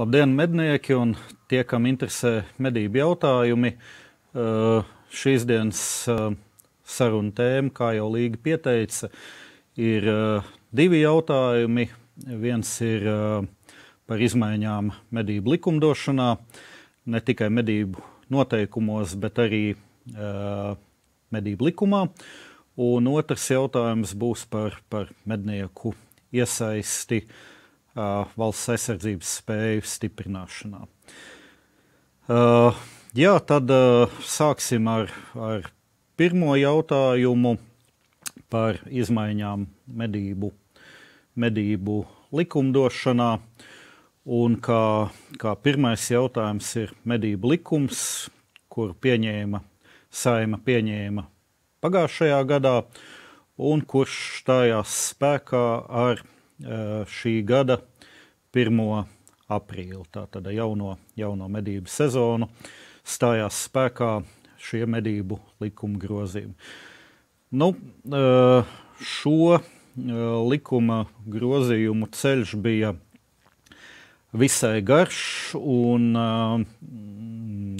labdien, mednieki un tie, kam interesē medību jautājumi. Uh, šīs dienas uh, saruna tēma, kā jau Līga pieteica, ir uh, divi jautājumi. Viens ir par izmaiņām medību likumdošanā, ne tikai medību noteikumos, bet arī medību likumā. Un otrs jautājums būs par, par mednieku iesaisti uh, valsts aizsardzības spēju stiprināšanā. Jā, tad sāksim ar, ar pirmo jautājumu par izmaiņām medību, medību likumdošanā. Un kā, kā pirmais jautājums ir medību likums, kuru pieņēma saima pieņēma pagājušajā gadā, un kurš stājās spēkā ar šī gada 1. aprīli, tātad jauno, jauno medību sezonu, stājās spēkā šie medību likuma grozījumi. Nu, šo likuma grozījumu ceļš bija visai garš, un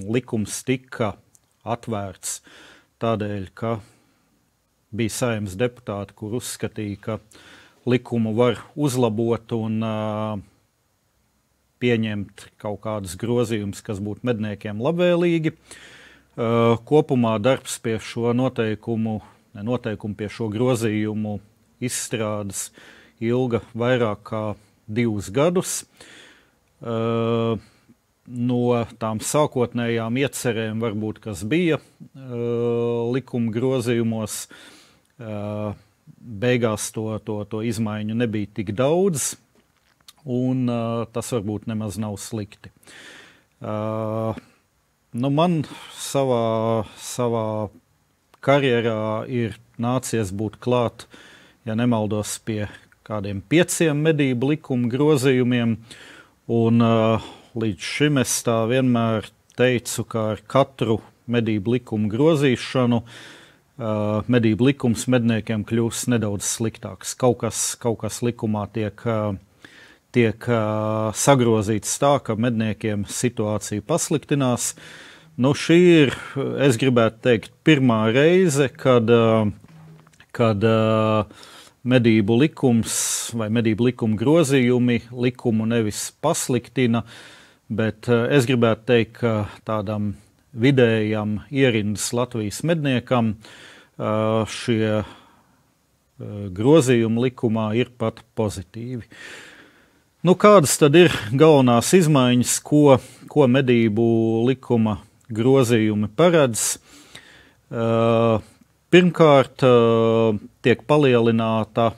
likums tika atvērts tādēļ, ka bija saimnes deputāti, kur uzskatīja, ka likumu var uzlabot un uh, pieņemt kaut kādus grozījumus, kas būtu medniekiem labvēlīgi. Kopumā darbs pie šo noteikumu, ne noteikumu pie šo grozījumu izstrādes ilga vairāk kā divus gadus. No tām sākotnējām iecerēm, varbūt, kas bija likuma grozījumos, beigās to, to, to izmaiņu nebija tik daudz, un uh, tas varbūt nemaz nav slikti. Uh, nu man savā, savā karjerā ir nācies būt klāt, ja nemaldos, pie kādiem pieciem medību likuma grozījumiem, un uh, līdz šim es tā vienmēr teicu, ka ar katru medību likumu grozīšanu uh, medību likums medniekiem kļūst nedaudz sliktāks. Kaut kas, kaut kas likumā tiek, uh, tiek uh, sagrozīts tā, ka medniekiem situācija pasliktinās. Nu, šī ir, es gribētu teikt, pirmā reize, kad, uh, kad uh, medību likums vai medību likuma grozījumi likumu nevis pasliktina, bet uh, es gribētu teikt, ka tādam vidējam ierindas Latvijas medniekam uh, šie grozījumi likumā ir pat pozitīvi. Nu, kādas tad ir galvenās izmaiņas, ko, ko medību likuma grozījumi paredz? Pirmkārt, tiek palielināta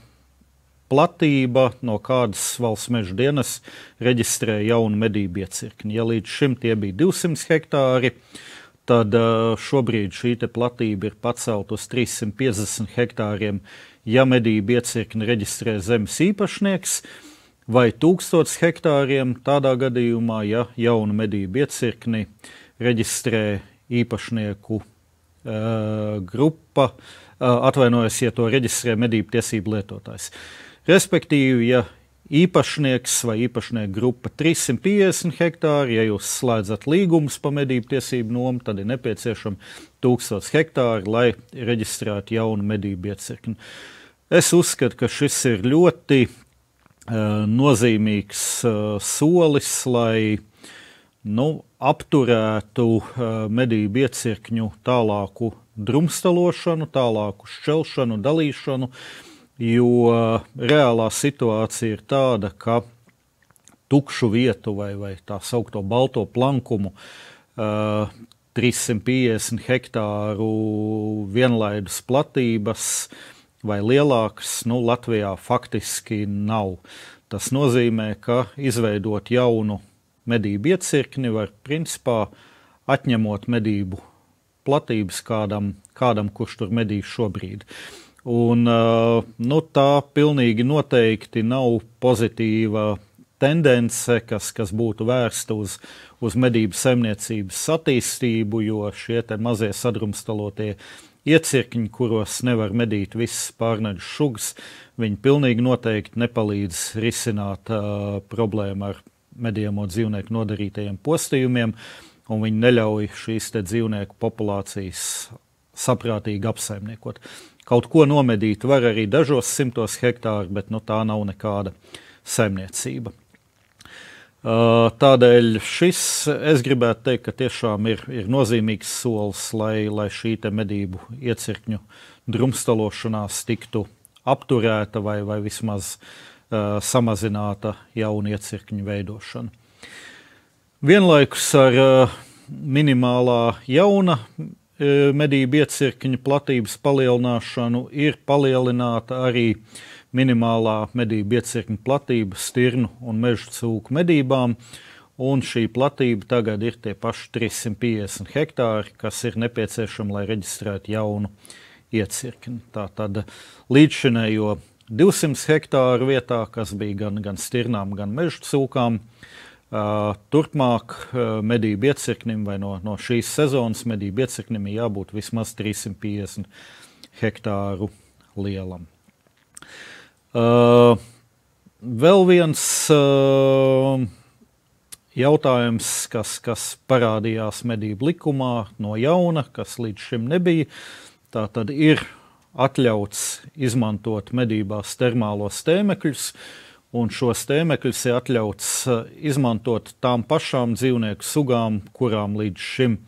platība, no kādas valsts meža dienas reģistrē jaunu medību iecirkni. Ja līdz šim tie bija 200 hektāri, uh, tad šobrīd šī platība ir pacelt uz 350 hektāriem, ja medību iecirkni reģistrē zemes īpašnieks, vai 1000 hektāriem tādā gadījumā, ja jaunu medību iecirkni reģistrē īpašnieku uh, grupa, uh, atvainojas, ja to reģistrē medību tiesību lietotājs. Respektīvi, ja īpašnieks vai īpašnieku grupa 350 hektāri. Ja jūs slēdzat līgumus par medību tiesību nomu, tad ir nepieciešami 1000 hektāri, lai reģistrētu jaunu medību iecirkni. Es uzskatu, ka šis ir ļoti nozīmīgs uh, solis, lai nu, apturētu uh, medību iecirkņu tālāku drumstalošanu, tālāku šķelšanu, dalīšanu. Uh, jo reālā situācija ir tāda, ka tukšu vietu vai, vai tā saucamo balto plankumu uh, 350 hektāru vienlaidus platības vai lielākas, nu, Latvijā faktiski nav. Tas nozīmē, ka izveidot jaunu medību iecirkni var principā atņemot medību platības kādam, kādam kurš tur medīs šobrīd. Un, nu, tā pilnīgi noteikti nav pozitīva tendence, kas, kas būtu vērsta uz, uz medību saimniecības attīstību, jo šie mazie sadrumstalotie iecirkņi, kuros nevar medīt visas pārneģu šugas, viņi pilnīgi noteikti nepalīdz risināt uh, problēmu ar medījamo dzīvnieku nodarītajiem postījumiem, un viņi neļauj šīs dzīvnieku populācijas saprātīgi apsaimniekot. Kaut ko nomedīt var arī dažos simtos hektāru, bet nu, tā nav nekāda saimniecība. Tādēļ šis, es gribētu teikt, ka tiešām ir, ir nozīmīgs solis, lai, lai šī medību iecirkņu drumstalošanās tiktu apturēta vai, vai vismaz uh, samazināta jaunu iecirkņu veidošana. Vienlaikus ar uh, minimālā jauna medību iecirkņa platības palielināšanu ir palielināta arī minimālā medību iecirkņa platība stirnu un meža cūku medībām. Un šī platība tagad ir tie paši 350 hektāri, kas ir nepieciešami, lai reģistrētu jaunu iecirkni. Tā tad līdzšinējo 200 hektāru vietā, kas bija gan, gan stirnām, gan meža cūkām, Turpmāk medību iecirknim vai no, no šīs sezonas medību iecirknim ir jābūt vismaz 350 hektāru lielam. Uh, vēl viens uh, jautājums, kas, kas parādījās medību likumā no jauna, kas līdz šim nebija, tā tad ir atļauts izmantot medībās termālos tēmekļus, uh, un šos tēmekļus ir atļauts izmantot tām pašām dzīvnieku sugām, kurām līdz šim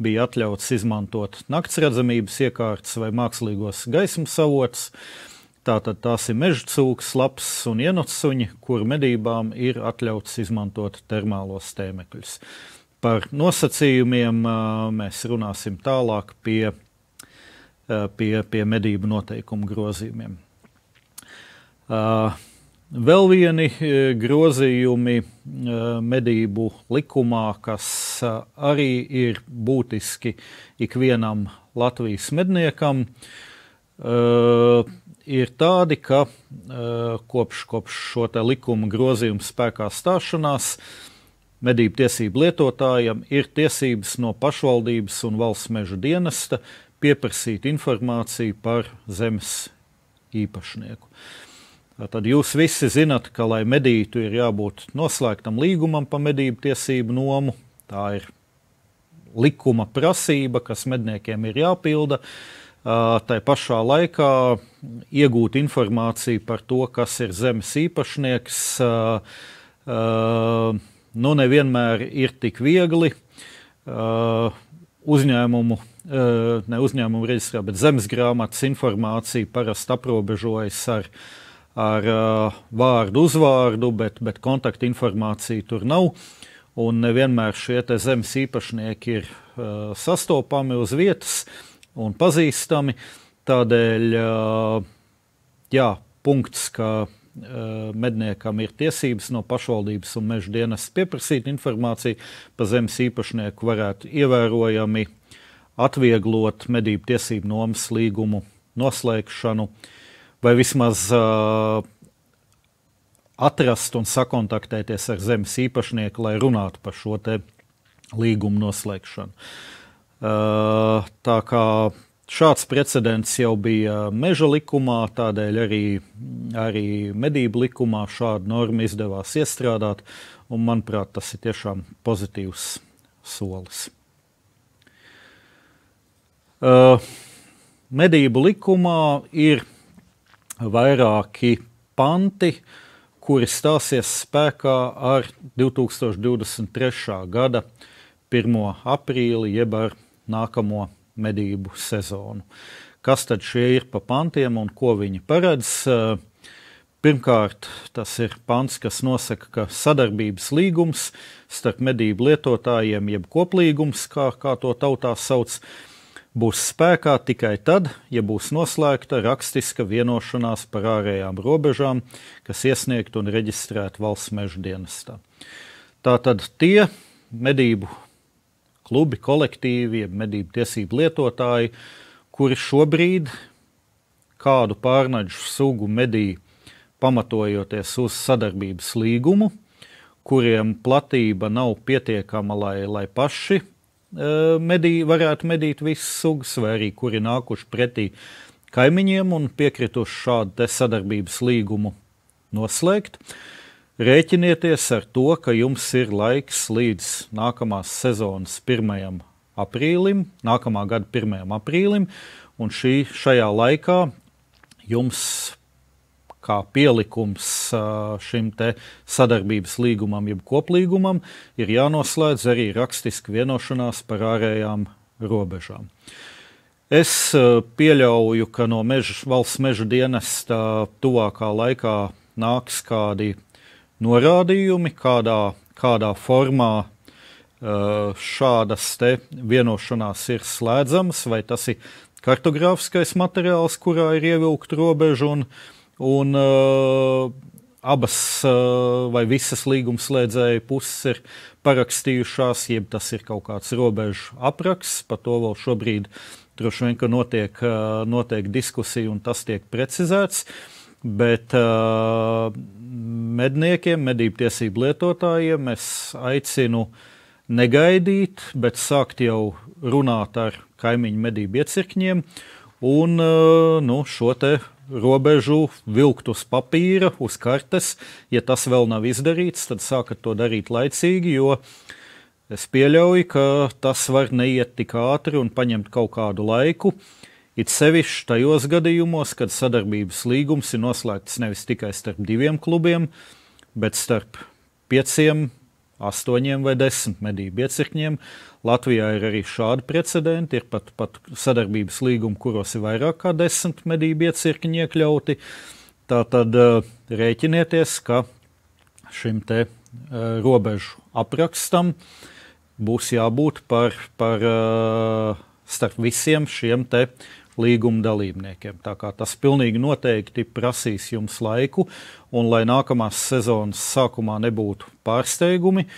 bija atļauts izmantot naktsredzamības iekārtas vai mākslīgos gaismas avotus. Tātad tās ir meža cūks, laps un ienocsuņi, kur medībām ir atļauts izmantot termālos tēmekļus. Par nosacījumiem mēs runāsim tālāk pie, pie, pie medību noteikumu grozījumiem. Vēl vieni grozījumi medību likumā, kas arī ir būtiski ikvienam Latvijas medniekam, ir tādi, ka kopš, kopš šo likuma grozījuma spēkā stāšanās medību tiesību lietotājam ir tiesības no pašvaldības un valsts meža dienesta pieprasīt informāciju par zemes īpašnieku. Uh, Tad jūs visi zinat, ka, lai medītu, ir jābūt noslēgtam līgumam par medību tiesību nomu. Tā ir likuma prasība, kas medniekiem ir jāpilda. Tā pašā laikā iegūt informāciju par to, kas ir zemes īpašnieks, nu nevienmēr ir tik viegli. Uzņēmumu, ne uzņēmumu reģistrā, bet zemes grāmatas informācija parasti aprobežojas ar uh, ar uh, vārdu, uzvārdu, bet, bet kontaktinformācija tur nav. Un nevienmēr šie zemes īpašnieki ir uh, sastopami uz vietas un pazīstami. Tādēļ jā, punkts, ka medniekam ir tiesības no pašvaldības un meža dienas pieprasīt informāciju par zemes īpašnieku, varētu ievērojami atvieglot medību tiesību nomas līgumu noslēgšanu vai vismaz uh, atrast un sakontaktēties ar zemes īpašnieku, lai runātu par šo līgumu noslēgšanu. Uh, tā kā šāds precedents jau bija meža likumā, tādēļ arī, arī medību likumā šādu normu izdevās iestrādāt, un manuprāt, tas ir tiešām pozitīvs solis. Uh, medību likumā ir vairāki panti, kuri stāsies spēkā ar 2023. gada 1. aprīli, jeb ar nākamo medību sezonu. Kas tad šie ir pa pantiem un ko viņi paredz? Pirmkārt, tas ir pants, kas nosaka, ka sadarbības līgums starp medību lietotājiem, jeb koplīgums, kā, kā to tautā sauc, būs spēkā tikai tad, ja būs noslēgta rakstiska vienošanās par ārējām robežām, kas iesniegta un reģistrēta valsts meža dienestā. Tātad tie medību klubi, kolektīvi, medību tiesību lietotāji, kuri šobrīd kādu pārnaģu sugu medī pamatojoties uz sadarbības līgumu, kuriem platība nav pietiekama, lai, lai paši medī, varētu medīt visas sugas, vai arī kuri nākuši pretī kaimiņiem un piekrituši šādu sadarbības līgumu noslēgt. Rēķinieties ar to, ka jums ir laiks līdz nākamās sezonas 1. aprīlim, nākamā gada 1. aprīlim, un šī, šajā laikā jums kā pielikums šim sadarbības līgumam, jeb koplīgumam, ir jānoslēdz arī rakstiski vienošanās par ārējām robežām. Es pieļauju, ka no meža, valsts meža dienesta tuvākā laikā nāks kādi norādījumi, kādā, kādā formā šādas vienošanās ir slēdzamas, vai tas ir kartogrāfiskais materiāls, kurā ir ievilkta robeža, un, un uh, abas uh, vai visas līgumslēdzēju puses ir parakstījušās, jeb tas ir kaut kāds robežu apraksts, par to vēl šobrīd droši vien, notiek, uh, notiek diskusija un tas tiek precizēts. Bet uh, medniekiem, medību tiesību lietotājiem es aicinu negaidīt, bet sākt jau runāt ar kaimiņu medību iecirkņiem un uh, nu, šo te robežu vilkt uz papīra, uz kartes. Ja tas vēl nav izdarīts, tad sākat to darīt laicīgi, jo es pieļauju, ka tas var neiet tik ātri un paņemt kaut kādu laiku. It sevišķi tajos gadījumos, kad sadarbības līgums ir noslēgts nevis tikai starp diviem klubiem, bet starp pieciem, astoņiem vai desmit medību iecirkņiem. Latvijā ir arī šādi precedenti, ir pat, pat sadarbības līgumi, kuros ir vairāk kā desmit medību iecirkņi iekļauti. Tā tad uh, rēķinieties, ka šim te uh, robežu aprakstam būs jābūt par, par uh, starp visiem šiem te līguma dalībniekiem. Tā kā tas pilnīgi noteikti prasīs jums laiku, un lai nākamās sezonas sākumā nebūtu pārsteigumi,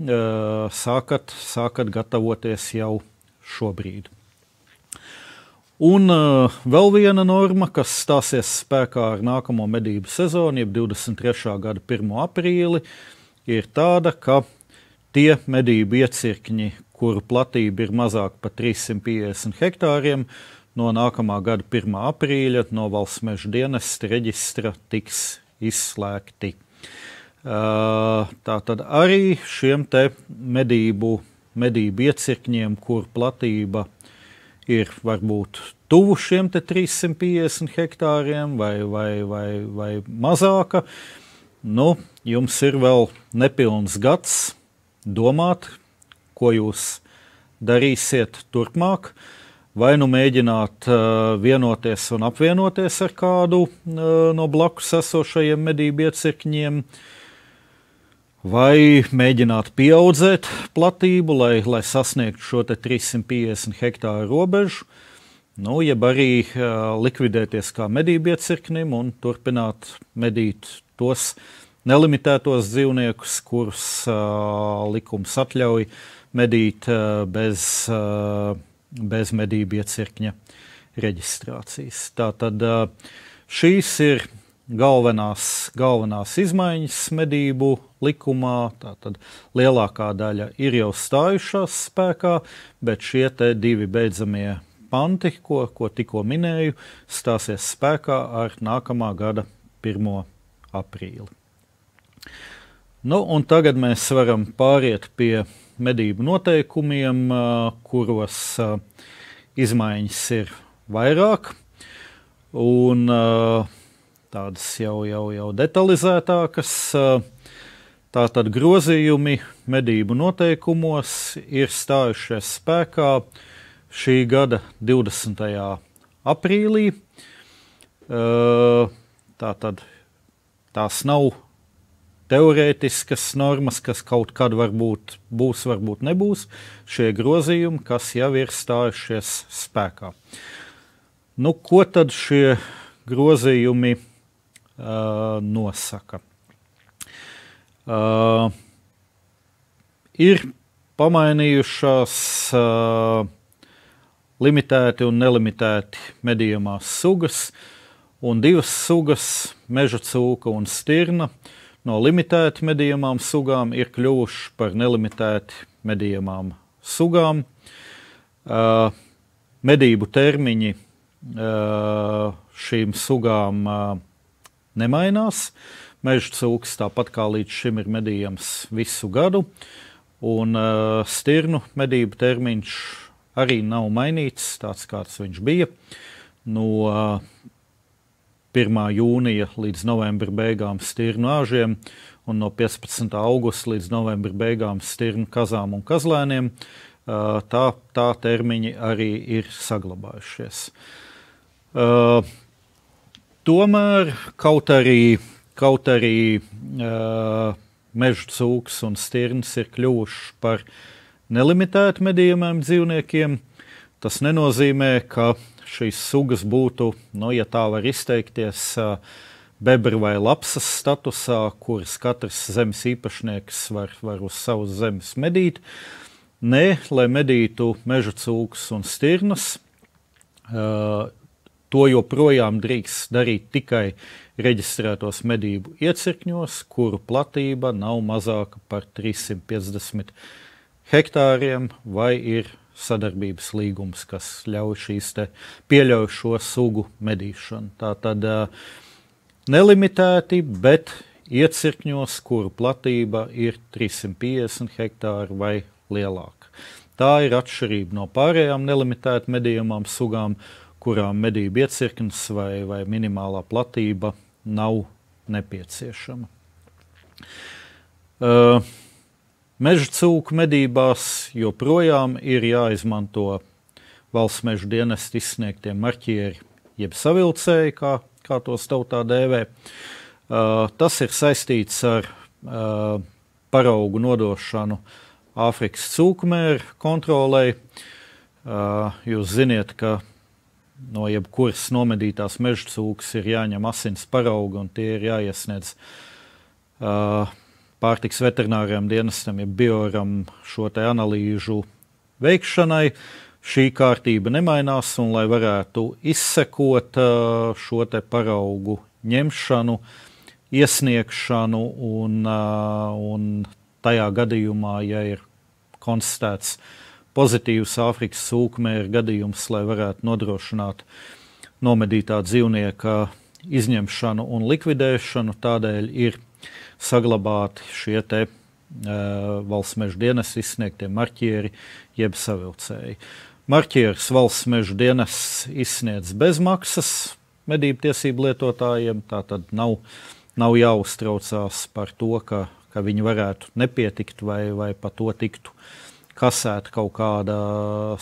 sākat, sākat gatavoties jau šobrīd. Un uh, vēl viena norma, kas stāsies spēkā ar nākamo medību sezonu, jeb 23. gada 1. aprīli, ir tāda, ka tie medību iecirkņi, kuru platība ir mazāk par 350 hektāriem, uh, no nākamā gada 1. aprīļa no valsts meža dienesta reģistra tiks izslēgti. Tā tad arī šiem te medību, medību iecirkņiem, kur platība ir varbūt tuvu šiem 350 hektāriem vai, vai, vai, vai mazāka, nu, jums ir vēl nepilns gads domāt, ko jūs darīsiet turpmāk. Uh, vai nu mēģināt uh, vienoties un apvienoties ar kādu uh, no blakus esošajiem medību iecirkņiem, vai mēģināt pieaudzēt platību, lai, lai sasniegtu šo 350 hektāru robežu, nu, jeb arī uh, likvidēties kā medību iecirknim un turpināt medīt tos nelimitētos dzīvniekus, kurus uh, likums atļauj medīt uh, bez uh, bez medību iecirkņa reģistrācijas. Tātad šīs ir galvenās, galvenās izmaiņas medību likumā. Tātad lielākā daļa ir jau stājušās spēkā, bet šie divi beidzamie panti, ko, ko tikko minēju, stāsies spēkā ar nākamā gada 1. aprīli. Nu, tagad mēs varam pāriet pie medību noteikumiem, kuros izmaiņas ir vairāk un tādas jau, jau, jau detalizētākas. Tātad grozījumi medību noteikumos ir stājušies spēkā šī gada 20. aprīlī. Tātad tās nav teorētiskas normas, kas kaut kad varbūt būs, varbūt nebūs, šie grozījumi, kas jau ir stājušies spēkā. Nu, ko tad šie grozījumi uh, nosaka? Uh, ir pamainījušās uh, limitēti un nelimitēti medījumās sugas, un divas sugas, meža cūka un stirna, uh, no limitēti medījumām sugām ir kļuvuši par nelimitēti medījumām sugām. Uh, medību termiņi uh, šīm sugām uh, nemainās, Meža cūks tāpat kā līdz šim ir medījams visu gadu, un uh, stirnu medību termiņš arī nav mainīts, tāds kāds viņš bija. No uh, 1. jūnija līdz novembra beigām stirnu āžiem un no 15. augusta līdz novembra beigām stirnu kazām un kazlēniem. Uh, tā, tā termiņi arī ir saglabājušies. Uh, tomēr kaut arī Kaut arī uh, meža cūks un stirns ir kļuvuši par nelimitētu medījumiem dzīvniekiem. Tas nenozīmē, ka šīs sugas būtu, nu, ja tā var izteikties, bebra vai lapsas statusā, kuras katrs zemes īpašnieks var, var uz savas zemes medīt. Nē, lai medītu meža cūkus un stirnas, to joprojām drīkst darīt tikai reģistrētos medību iecirkņos, kuru platība nav mazāka par 350 hektāriem, vai ir sadarbības līgums, kas ļauj šīs pieļauj šo sugu medīšanu. Tā tad nelimitēti, bet iecirkņos, kuru platība ir 350 hektāri vai lielāka. Tā ir atšķirība no pārējām nelimitēti medījumām sugām, kurām medību iecirknis vai, vai minimālā platība nav nepieciešama. Uh, meža cūku medībās joprojām ir jāizmanto valsts meža dienesta izsniegtie marķieri, jeb savilcēji, kā, kā tos tautā dēvē. Uh, tas ir saistīts ar uh, paraugu nodošanu Āfrikas cūkumēru kontrolē. Uh, jūs ziniet, ka no jebkuras nomedītās meža cūkas ir jāņem asins paraugi un tie ir jāiesniedz uh, pārtiks veterināriem dienestam, ja bioram šo te analīžu veikšanai. Šī kārtība nemainās, un lai varētu izsekot šo te paraugu ņemšanu, iesniegšanu un, un tajā gadījumā, ja ir konstatēts pozitīvs Āfrikas sūkmēra gadījums, lai varētu nodrošināt nomedītā dzīvnieka izņemšanu un likvidēšanu. Tādēļ ir saglabāti šie te uh, valsts meža dienas izsniegtie marķieri jeb savilcēji. Marķieris valsts meža dienas izsniedz bez maksas medību tiesību lietotājiem, tā tad nav, nav jāuztraucās par to, ka, ka viņi varētu nepietikt vai, vai pa to tiktu kasēta kaut kāda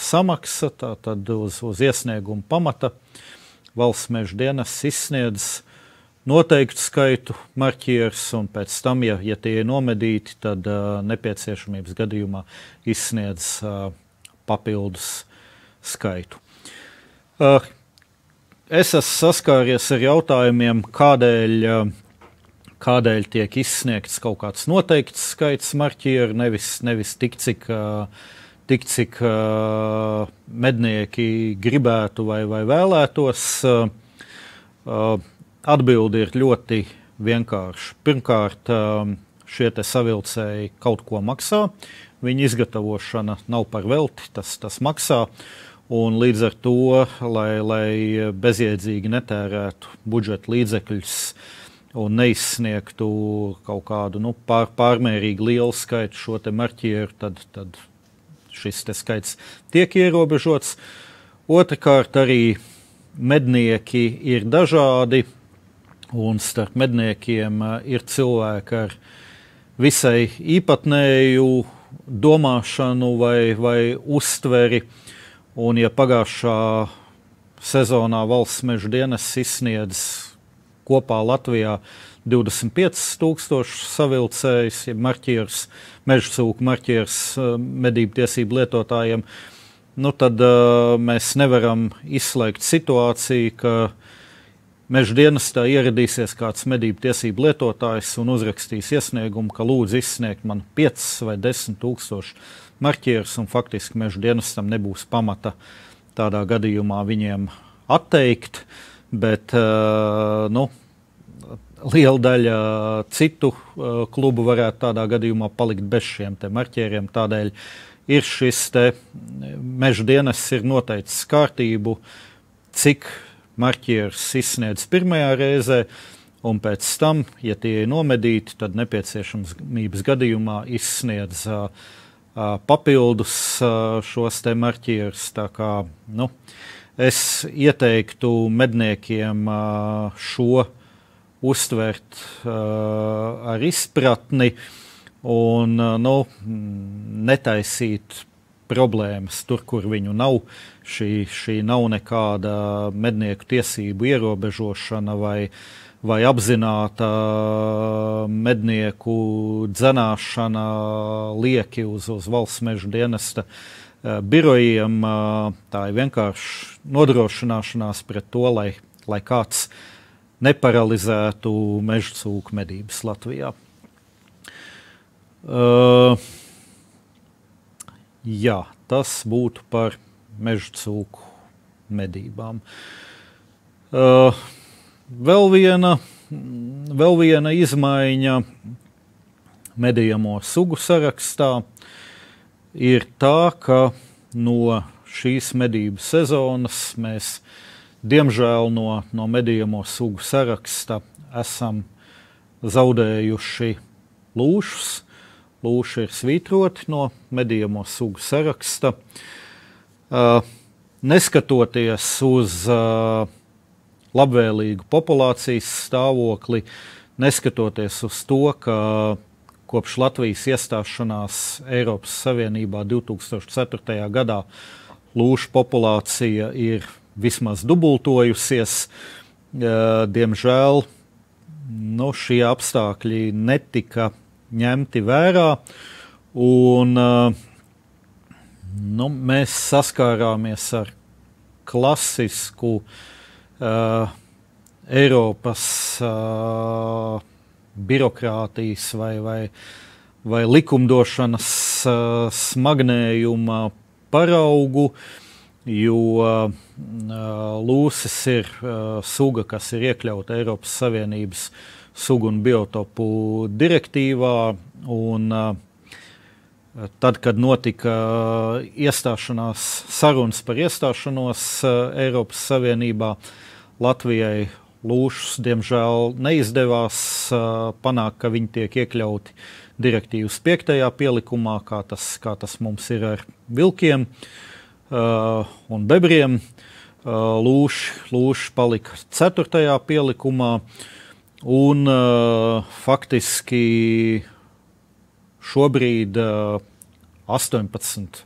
samaksa, tad uz, uz iesnieguma pamata valsts meža dienas izsniedz noteiktu skaitu marķierus, un pēc tam, ja, ja tie ir nomedīti, tad uh, nepieciešamības gadījumā izsniedz uh, papildus skaitu. Uh, es esmu saskāries ar jautājumiem, kādēļ uh, kādēļ tiek izsniegts kaut kāds noteikts skaits marķieru, nevis, nevis tik, cik, tik, cik mednieki gribētu vai, vai vēlētos. Atbilde ir ļoti vienkārša. Pirmkārt, šie savilcēji kaut ko maksā. Viņa izgatavošana nav par velti, tas, tas maksā. Un līdz ar to, lai, lai bezjēdzīgi netērētu budžeta līdzekļus, un neizsniegtu kaut kādu nu, pār, pārmērīgi lielu skaitu šo marķieru, tad, tad šis skaits tiek ierobežots. Otrakārt, arī mednieki ir dažādi, un starp medniekiem uh, ir cilvēki ar visai īpatnēju domāšanu vai, vai uztveri. Un, ja pagājušā sezonā valsts meža dienas izsniedz kopā Latvijā 25,000 savilcējus, ja marķieris, meža cūku marķieris eh, medību tiesību lietotājiem, nu tad uh, mēs nevaram izslēgt situāciju, ka meža dienestā ieradīsies kāds medību tiesību lietotājs un uzrakstīs iesniegumu, ka lūdzu izsniegt man 5 vai 10 tūkstoši marķierus, un faktiski meža dienestam nebūs pamata tādā gadījumā viņiem atteikt. Bet uh, nu, liela daļa citu uh, klubu varētu tādā gadījumā palikt bez šiem marķieriem. Tādēļ ir šis meža dienas ir noteicis kārtību, cik marķieris izsniedz pirmajā reizē. un pēc tam, ja tie ir nomedīti, tad nepieciešamības gadījumā izsniedz uh, uh, papildus uh, šos te marķierus. Nu, es ieteiktu medniekiem uh, šo uztvert uh, ar izpratni un uh, nu, netaisīt problēmas tur, kur viņu nav. Šī, šī nav nekāda mednieku tiesību ierobežošana vai, vai apzināta mednieku dzenāšana lieki uz, uz valsts meža dienesta uh, birojiem. Uh, tā ir vienkārši nodrošināšanās pret to, lai, lai kāds neparalizētu meža cūku medības Latvijā. Uh, jā, tas būtu par meža cūku medībām. Uh, vēl, viena, vēl viena izmaiņa medījamo sugu sarakstā ir tā, ka no šīs medību sezonas mēs, diemžēl, no, no medījamo sugu saraksta esam zaudējuši lūšus lūši ir svītroti no medījamo sugu saraksta. Uh, neskatoties uz uh, labvēlīgu populācijas stāvokli, neskatoties uz to, ka kopš Latvijas iestāšanās Eiropas Savienībā 2004. gadā lūšu populācija ir vismaz dubultojusies, uh, diemžēl nu, šie apstākļi netika ņemti vērā. Un, nu, mēs saskārāmies ar klasisku uh, Eiropas uh, birokrātijas vai, vai, vai likumdošanas uh, smagnējuma paraugu, jo uh, lūsis ir uh, suga, kas ir iekļauta Eiropas Savienības uh, sugu un biotopu direktīvā. Un, Tad, kad notika iestāšanās sarunas par iestāšanos Eiropas Savienībā, Latvijai lūšus diemžēl neizdevās panākt, ka viņi tiek iekļauti direktīvas piektajā pielikumā, kā tas, kā tas mums ir ar vilkiem un bebriem. Lūši, lūši palika ceturtajā pielikumā. Uh, Un uh, faktiski šobrīd, uh, 18,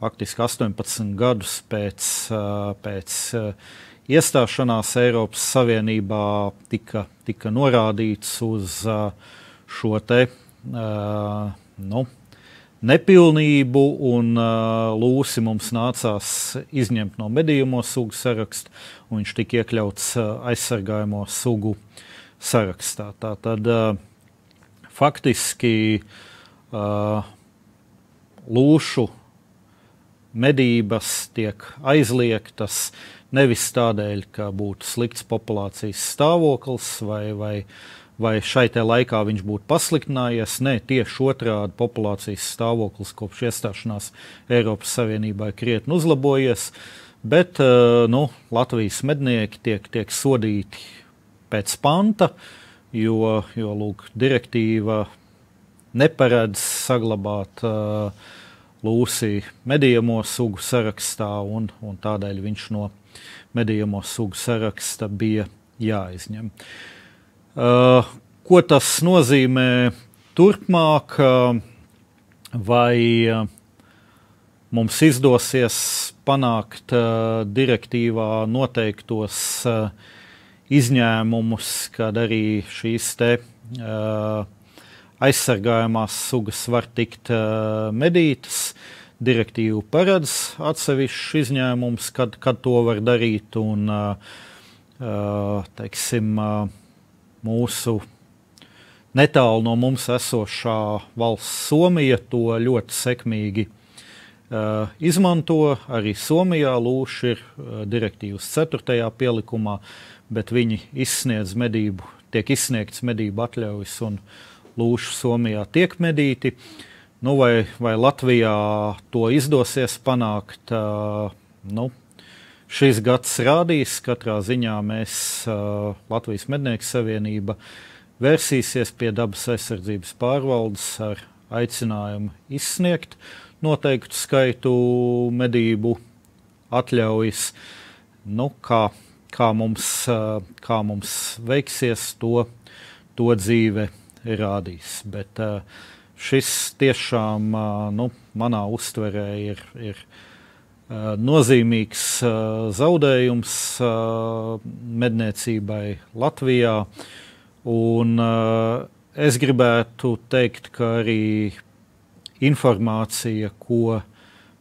faktiski 18 gadus pēc, uh, pēc uh, iestāšanās Eiropas Savienībā, tika, tika norādīts uz uh, šo te, uh, nu, nepilnību, un uh, Lūsi mums nācās izņemt no medījuma sugu saraksta, un viņš tika iekļauts uh, aizsargājamo sugu uh, sarakstā. Tā tad uh, faktiski uh, lūšu medības tiek aizliegtas nevis tādēļ, ka būtu slikts populācijas stāvoklis vai, vai, vai šai laikā viņš būtu pasliktinājies. Nē, tieši otrādi populācijas stāvoklis kopš iestāšanās Eiropas Savienībā ir krietni uzlabojies, bet uh, nu, Latvijas mednieki tiek, tiek sodīti pēc panta, jo, jo lūk, direktīva neparedz saglabāt uh, lūsī medījamo sugu sarakstā, un, un tādēļ viņš no medījamo sugu saraksta bija jāizņem. Uh, ko tas nozīmē turpmāk? Uh, vai uh, mums izdosies panākt uh, direktīvā noteiktos uh, izņēmumus, kad arī šīs te, uh, aizsargājumās sugas var tikt uh, medītas. Direktīva paredz atsevišķus izņēmumus, kad, kad to var darīt. Un, uh, teiksim, mūsu netālu no mums esošā valsts Somija to ļoti sekmīgi uh, izmanto. Arī Somijā lūši ir uh, direktīvas 4. pielikumā bet viņi izsniedz medību, tiek izsniegts medību atļaujas un lūši Somijā tiek medīti. Nu, vai, vai Latvijā to izdosies panākt? Nu, šis gads rādīs. Katrā ziņā mēs, Latvijas Mednieku Savienība, vērsīsies pie dabas aizsardzības pārvaldes ar aicinājumu izsniegt noteiktu skaitu medību atļaujas. Nu, kā, kā, mums, kā mums veiksies, to, to dzīve rādīs. Bet šis tiešām nu, manā uztverē ir. ir nozīmīgs zaudējums medniecībai Latvijā. Un, es gribētu teikt, ka arī informācija, ko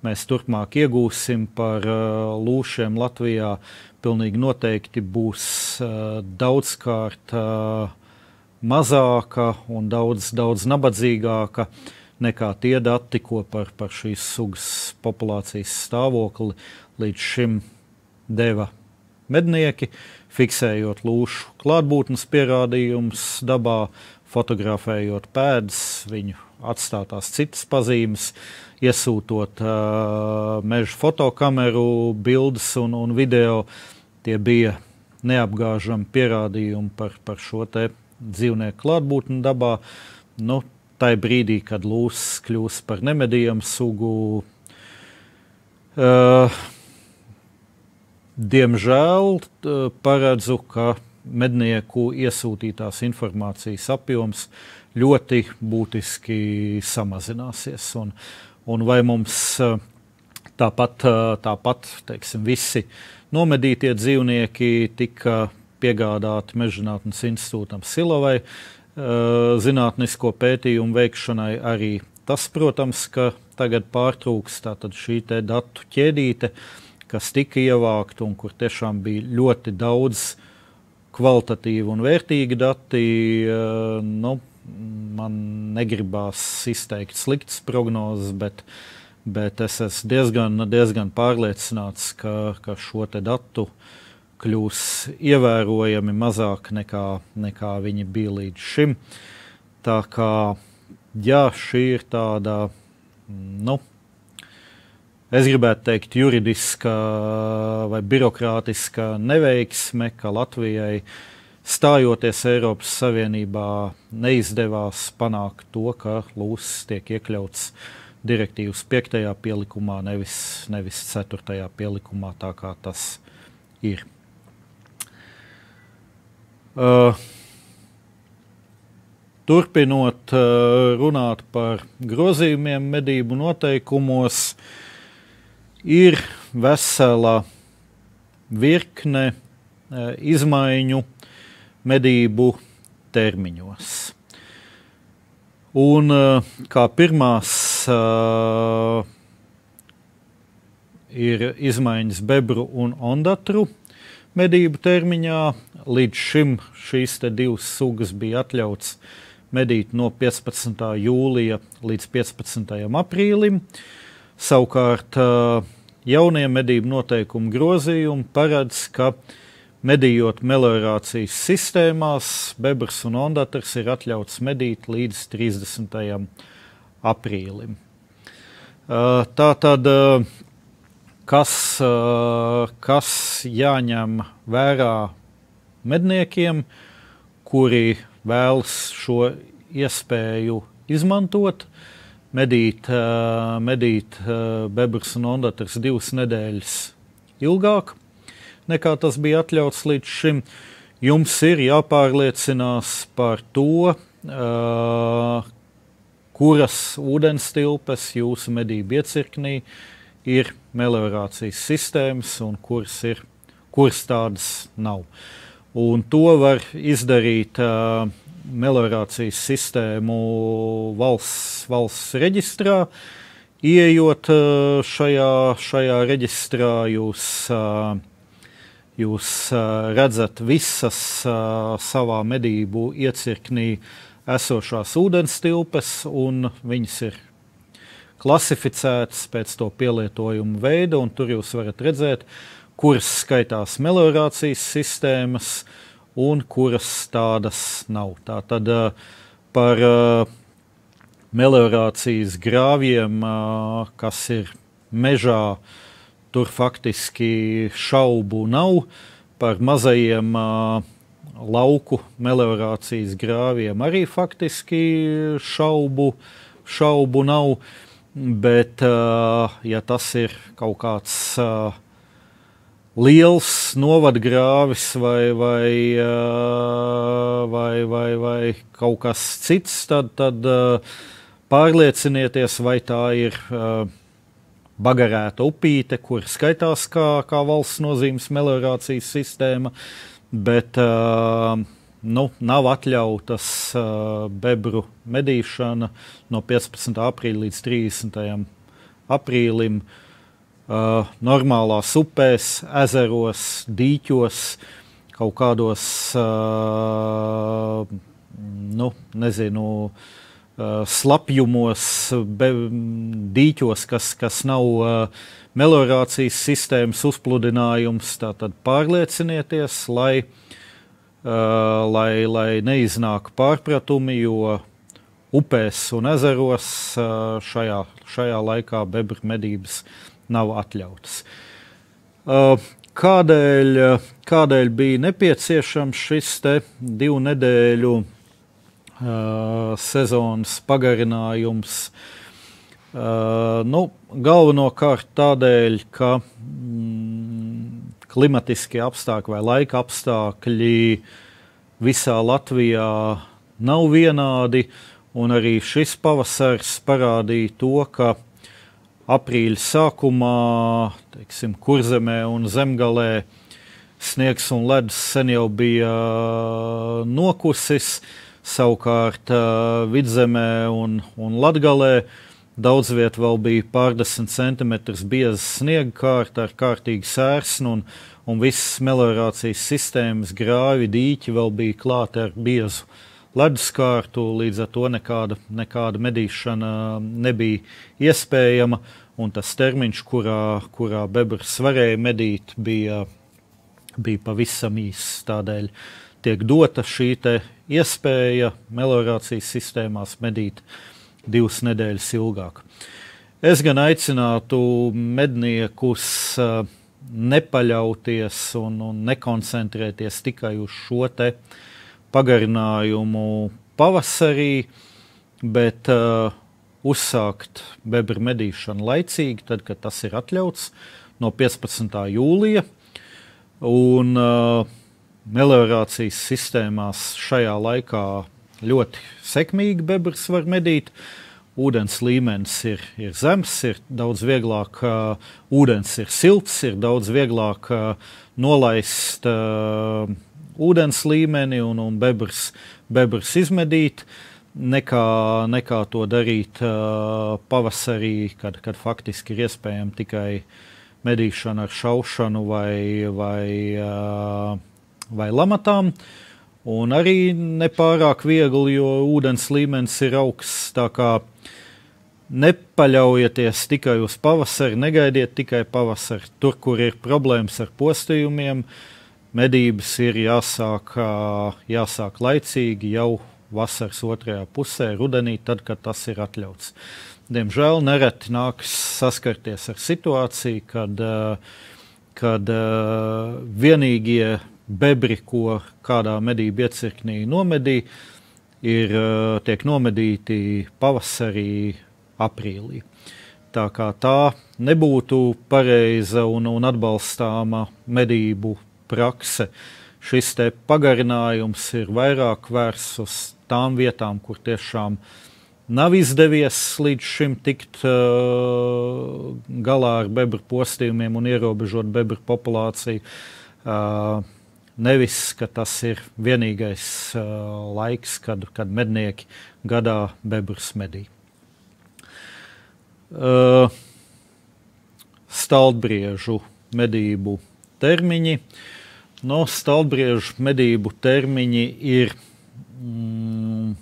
mēs turpmāk iegūsim par lūšiem Latvijā, pilnīgi noteikti būs daudzkārt mazāka un daudz, daudz nabadzīgāka. Nekā tie dati, ko par, par šīs sugas populācijas stāvokli līdz šim deva mednieki, fiksējot lūšu klātbūtnes pierādījumus dabā, fotografējot pēdas, viņu atstātās citas pazīmes, iesūtot uh, meža fotokameru, bildes un, un video. Tie bija neapgāžami pierādījumi par, par šo dzīvnieku klātbūtni dabā. Nu, tajā brīdī, kad lūsis kļūs par nemedījumu sugu, uh, diemžēl uh, paredzu, ka mednieku iesūtītās informācijas apjoms ļoti būtiski samazināsies. Un, un vai mums uh, tāpat, tāpat teiksim, visi nomedītie dzīvnieki tika piegādāti Mežģinātnes institūtam Silovai, Eh, zinātnisko pētījumu veikšanai arī tas, protams, ka tagad pārtrūks šī datu ķēdīte, kas tika ievākta un kur tiešām bija ļoti daudz kvalitatīvi un vērtīgi dati. Eh, nu, man negribās izteikt sliktas prognozes, bet, bet es esmu diezgan, diezgan pārliecināts, ka, ka šo datu kļūs ievērojami mazāk nekā, nekā viņi bija līdz šim. Tā kā jā, šī ir tāda, nu, es gribētu teikt, juridiska vai birokrātiska neveiksme, ka Latvijai stājoties Eiropas Savienībā neizdevās panākt to, ka lūsis tiek iekļauts direktīvas piektajā pielikumā, nevis, nevis ceturtajā pielikumā, tā kā tas ir. Uh, turpinot uh, runāt par grozījumiem medību noteikumos, ir vesela virkne uh, izmaiņu medību termiņos. Un kā pirmās ir izmaiņas bebru un ondatru medību termiņā. Līdz šim šīs divas sugas bija atļauts medīt no 15. jūlija līdz 15. aprīlim. Savukārt jaunie medību noteikumu grozījumi paredz, ka medījot meliorācijas sistēmās, bebrs un ondatrs ir atļauts medīt līdz 30. aprīlim. Tā tad kas, kas jāņem vērā medniekiem, kuri vēlas šo iespēju izmantot, medīt, medīt bebrus un ondatrs divas nedēļas ilgāk nekā tas bija atļauts līdz šim. Jums ir jāpārliecinās par to, kuras ūdens tilpes jūsu medību iecirknī ir meliorācijas sistēmas un kuras, ir, kuras tādas nav. Un to var izdarīt uh, meliorācijas sistēmu valsts, valsts reģistrā. Iejot uh, šajā, šajā reģistrā, jūs, uh, jūs uh, redzat visas uh, savā medību iecirknī esošās ūdens tilpes, un viņas ir klasificētas pēc to pielietojumu veida, un tur jūs varat redzēt, kuras skaitās meliorācijas sistēmas un kuras tādas nav. Tā tad par meliorācijas grāvjiem, kas ir mežā, tur faktiski šaubu nav par mazajiem uh, lauku meliorācijas grāviem. Arī faktiski šaubu, šaubu nav. Bet, uh, ja tas ir kaut kāds uh, liels novadgrāvis vai, vai, uh, vai, vai, vai kaut kas cits, tad, tad pārliecinieties, vai tā ir bagarēta upīte, kur skaitās kā, kā valsts nozīmes meliorācijas sistēma, bet uh, nu, nav atļautas uh, bebru medīšana no 15. aprīļa līdz 30. aprīlim. Uh, normālās upēs, ezeros, dīķos, kaut kādos, uh, nu, nezinu, uh, slapjumos, be, dīķos, kas, kas nav meliorācijas sistēmas uzpludinājums. Tātad pārliecinieties, lai, lai, lai neiznāk pārpratumi, jo upēs un ezeros šajā, šajā laikā bebru medības nav atļautas. Kādēļ, kādēļ bija nepieciešams šis divu nedēļu sezonas pagarinājums. Nu, galvenokārt tādēļ, ka mm, klimatiskie apstākļi vai laika apstākļi visā Latvijā nav vienādi, un arī šis pavasars parādīja to, ka aprīļa sākumā, teiksim, kurzemē un zemgalē sniegs un ledus sen jau bija nokusis. Uh, Savukārt vidzemē un, un latgalē. Daudz vietā vēl bija pārdesmit centimetrus bieza sniega kārta ar kārtīgu sērsnu, un, un visas meliorācijas sistēmas, grāvi, dīķi vēl bija klāti ar biezu leduskārtu, līdz ar to nekāda, nekāda medīšana nebija iespējama, un tas termiņš, kurā, kurā bebrs varēja medīt, bija, bija pavisam īss. Tādēļ tiek dota šī iespēja meliorācijas sistēmās medīt divas nedēļas ilgāk. Es gan aicinātu medniekus uh, nepaļauties un, un nekoncentrēties tikai uz šo pagarinājumu pavasarī, bet uh, uzsākt bebru medīšanu laicīgi, tad, kad tas ir atļauts, no 15. jūlija. Un, uh, meliorācijas sistēmās šajā laikā ļoti sekmīgi bebrs var medīt. Ūdens līmenis ir, ir zems, ir daudz vieglāk, uh, ūdens ir silts, ir daudz vieglāk uh, nolaist uh, ūdens līmeni un, un bebrs, bebrs izmedīt, nekā, nekā to darīt uh, pavasarī, kad, kad faktiski ir iespējama tikai medīšana ar šaušanu vai, vai uh, vai lamatām. Un arī nepārāk viegli, jo ūdens līmenis ir augsts. Tā kā nepaļaujieties tikai uz pavasari, negaidiet tikai pavasari. Tur, kur ir problēmas ar postījumiem, medības ir jāsāk, jāsāk laicīgi jau vasaras otrajā pusē, rudenī, tad, kad tas ir atļauts. Diemžēl nereti nākas saskarties ar situāciju, kad, kad vienīgie bebri, ko kādā medību iecirknī nomedī, ir, eh, tiek nomedīti pavasarī, aprīlī. Tā kā tā nebūtu pareiza un, un atbalstāma medību prakse. Šis pagarinājums ir vairāk vērsts uz tām vietām, kur tiešām nav izdevies līdz šim tikt uh, galā ar bebru postījumiem un ierobežot bebru populāciju. Uh, Nevis, ka tas ir vienīgais uh, laiks, kad, kad mednieki gadā bebrus medī. Uh, Stalbriežu medību termiņi. No stalbriežu medību termiņi ir. Mm,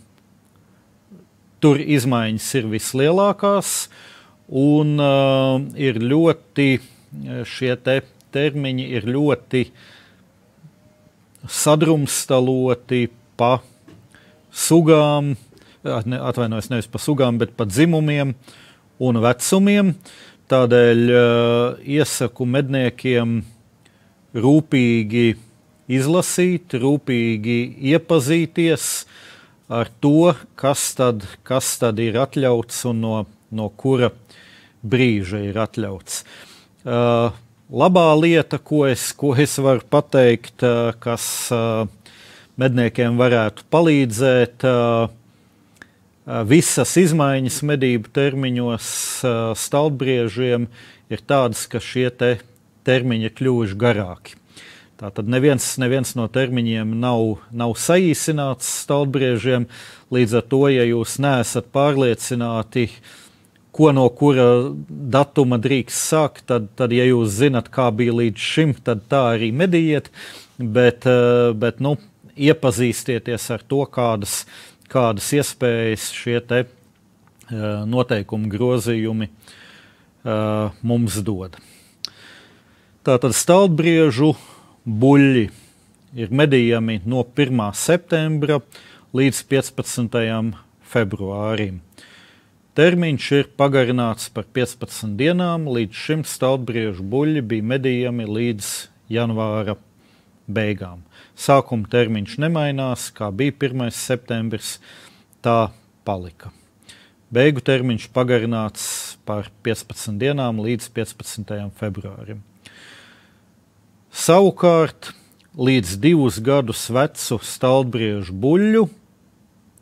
tur izmaiņas ir vislielākās, un uh, ir ļoti, šie te termiņi ir ļoti uh, sadrumstaloti pa sugām, ne, atvainojos nevis pa sugām, bet pa dzimumiem un vecumiem. Tādēļ uh, iesaku medniekiem rūpīgi izlasīt, rūpīgi iepazīties ar to, kas tad, kas tad ir atļauts un no, no kura brīža ir atļauts. Uh, labā lieta, ko es, ko es varu pateikt, uh, kas uh, medniekiem varētu palīdzēt, uh, uh visas izmaiņas medību termiņos uh, stalbriežiem ir tādas, ka šie te termiņi kļuvuši garāki. Tātad neviens, neviens no termiņiem nav, nav saīsināts stalbriežiem. Līdz ar to, ja jūs neesat pārliecināti, ko no kura datuma drīkst sākt, tad, tad ja jūs zinat, kā bija līdz šim, tad tā arī medijiet. Bet, eh, bet nu, iepazīstieties ar to, kādas, kādas iespējas šie te, eh, noteikumu grozījumi eh, mums dod. Tātad stalbriežu buļļi ir medījami no 1. septembra līdz 15. februārim. Termiņš ir pagarināts par 15 dienām, līdz šim stalbriežu buļļi bija medījami līdz janvāra beigām. Sākuma termiņš nemainās, kā bija 1. septembris, tā palika. Beigu termiņš pagarināts par 15 dienām līdz 15. februārim. Savukārt, līdz divus gadus vecu stalbriežu buļļu,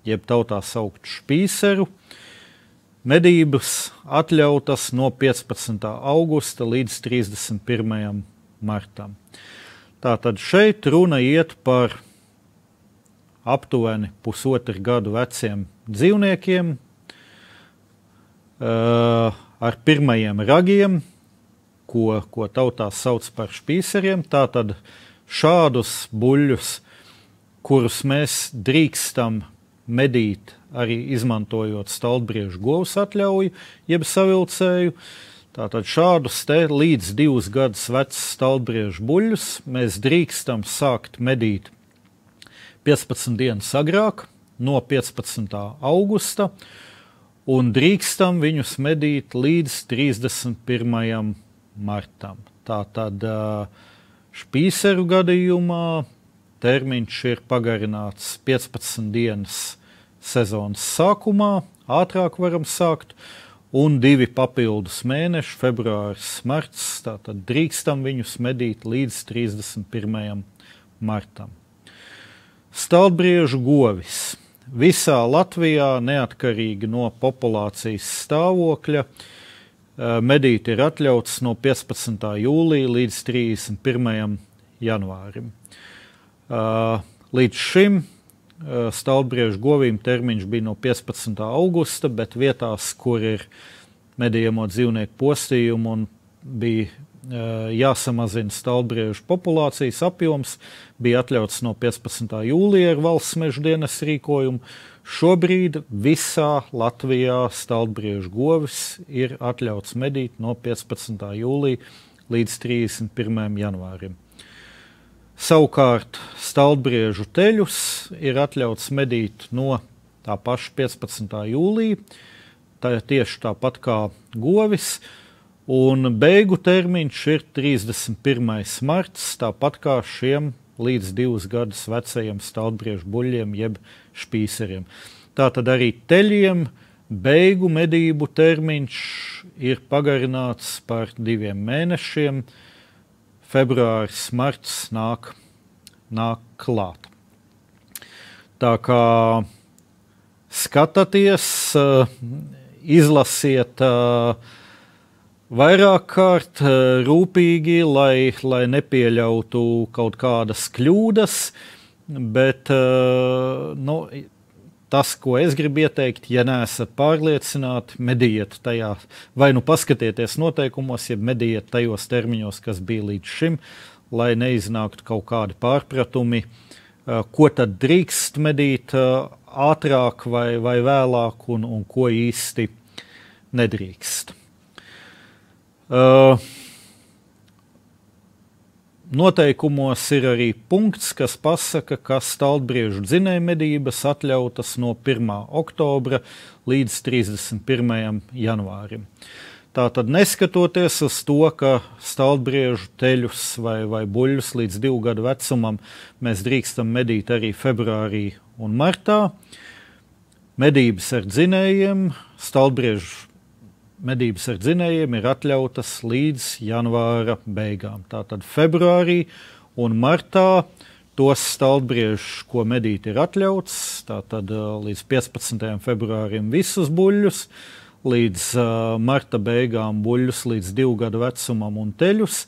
jeb tautā saukt špīseru, medības atļautas no 15. augusta līdz 31. martam. Tātad šeit runa iet par aptuveni pusotru gadu veciem dzīvniekiem uh, ar pirmajiem ragiem, ko, ko tautā sauc par špīseriem. Tātad šādus buļļus, kurus mēs drīkstam medīt arī izmantojot stalbriežu govs atļauju, jeb savilcēju. Tātad šādus te līdz divus gadus vecus stalbriežu buļļus mēs drīkstam sākt medīt 15 dienas agrāk, no 15. augusta, un drīkstam viņus medīt līdz 31 martam. Tātad špīseru gadījumā termiņš ir pagarināts 15 dienas sezonas sākumā, ātrāk varam sākt, un divi papildus mēneši, februāris, marts. Tātad drīkstam viņus medīt līdz 31. martam. Stalbriežu govis. Visā Latvijā, neatkarīgi no populācijas stāvokļa, Eh, medīt ir atļauts no 15. jūlija līdz 31. janvārim. Eh, līdz šim eh, stalbriežu govīm termiņš bija no 15. augusta, bet vietās, kur ir medījamo dzīvnieku postījumi un bija jāsamazina stalbriežu populācijas apjoms, bija atļauts no 15. jūlija ar valsts meža dienas rīkojumu. Šobrīd visā Latvijā stalbriežu govis ir atļauts medīt no 15. jūlija līdz 31. janvārim. Savukārt stalbriežu teļus ir atļauts medīt no tā paša 15. jūlija, tā tieši tāpat kā govis, un beigu termiņš ir 31. marts, tāpat kā šiem līdz divus gadus vecajiem stalbriežu buļļiem, jeb špīseriem. Tātad arī teļiem beigu medību termiņš ir pagarināts par diviem mēnešiem. Februāris, marts nāk, nāk klāt. Tā kā skatieties, izlasiet uh, vairāk kārt eh, rūpīgi, lai, lai nepieļautu kaut kādas kļūdas, bet eh, nu, tas, ko es gribu ieteikt, ja neesat pārliecināti, mediet tajā, vai nu paskatieties noteikumos, ja mediet tajos termiņos, kas bija līdz šim, lai neiznāktu kaut kādi pārpratumi, eh, ko tad drīkst medīt ātrāk vai, vai vēlāk, un, un ko īsti nedrīkst. Uh, Noteikumos ir arī punkts, kas pasaka, ka stalbriežu dzinēja medības atļautas no 1. oktobra līdz 31. janvārim. Tātad, neskatoties uz to, ka stāvbriežu teļus vai, vai buļļus līdz divu gadu vecumam mēs drīkstam medīt arī februārī un martā, medības ar dzinējiem, stāvbriežu medības ar dzinējiem ir atļautas līdz janvāra beigām. Tātad februārī un martā tos stāvbriežus, ko medīt ir atļauts, tātad līdz 15. februārim visus buļļus līdz uh, marta beigām buļļus līdz divu gadu vecumam un teļus,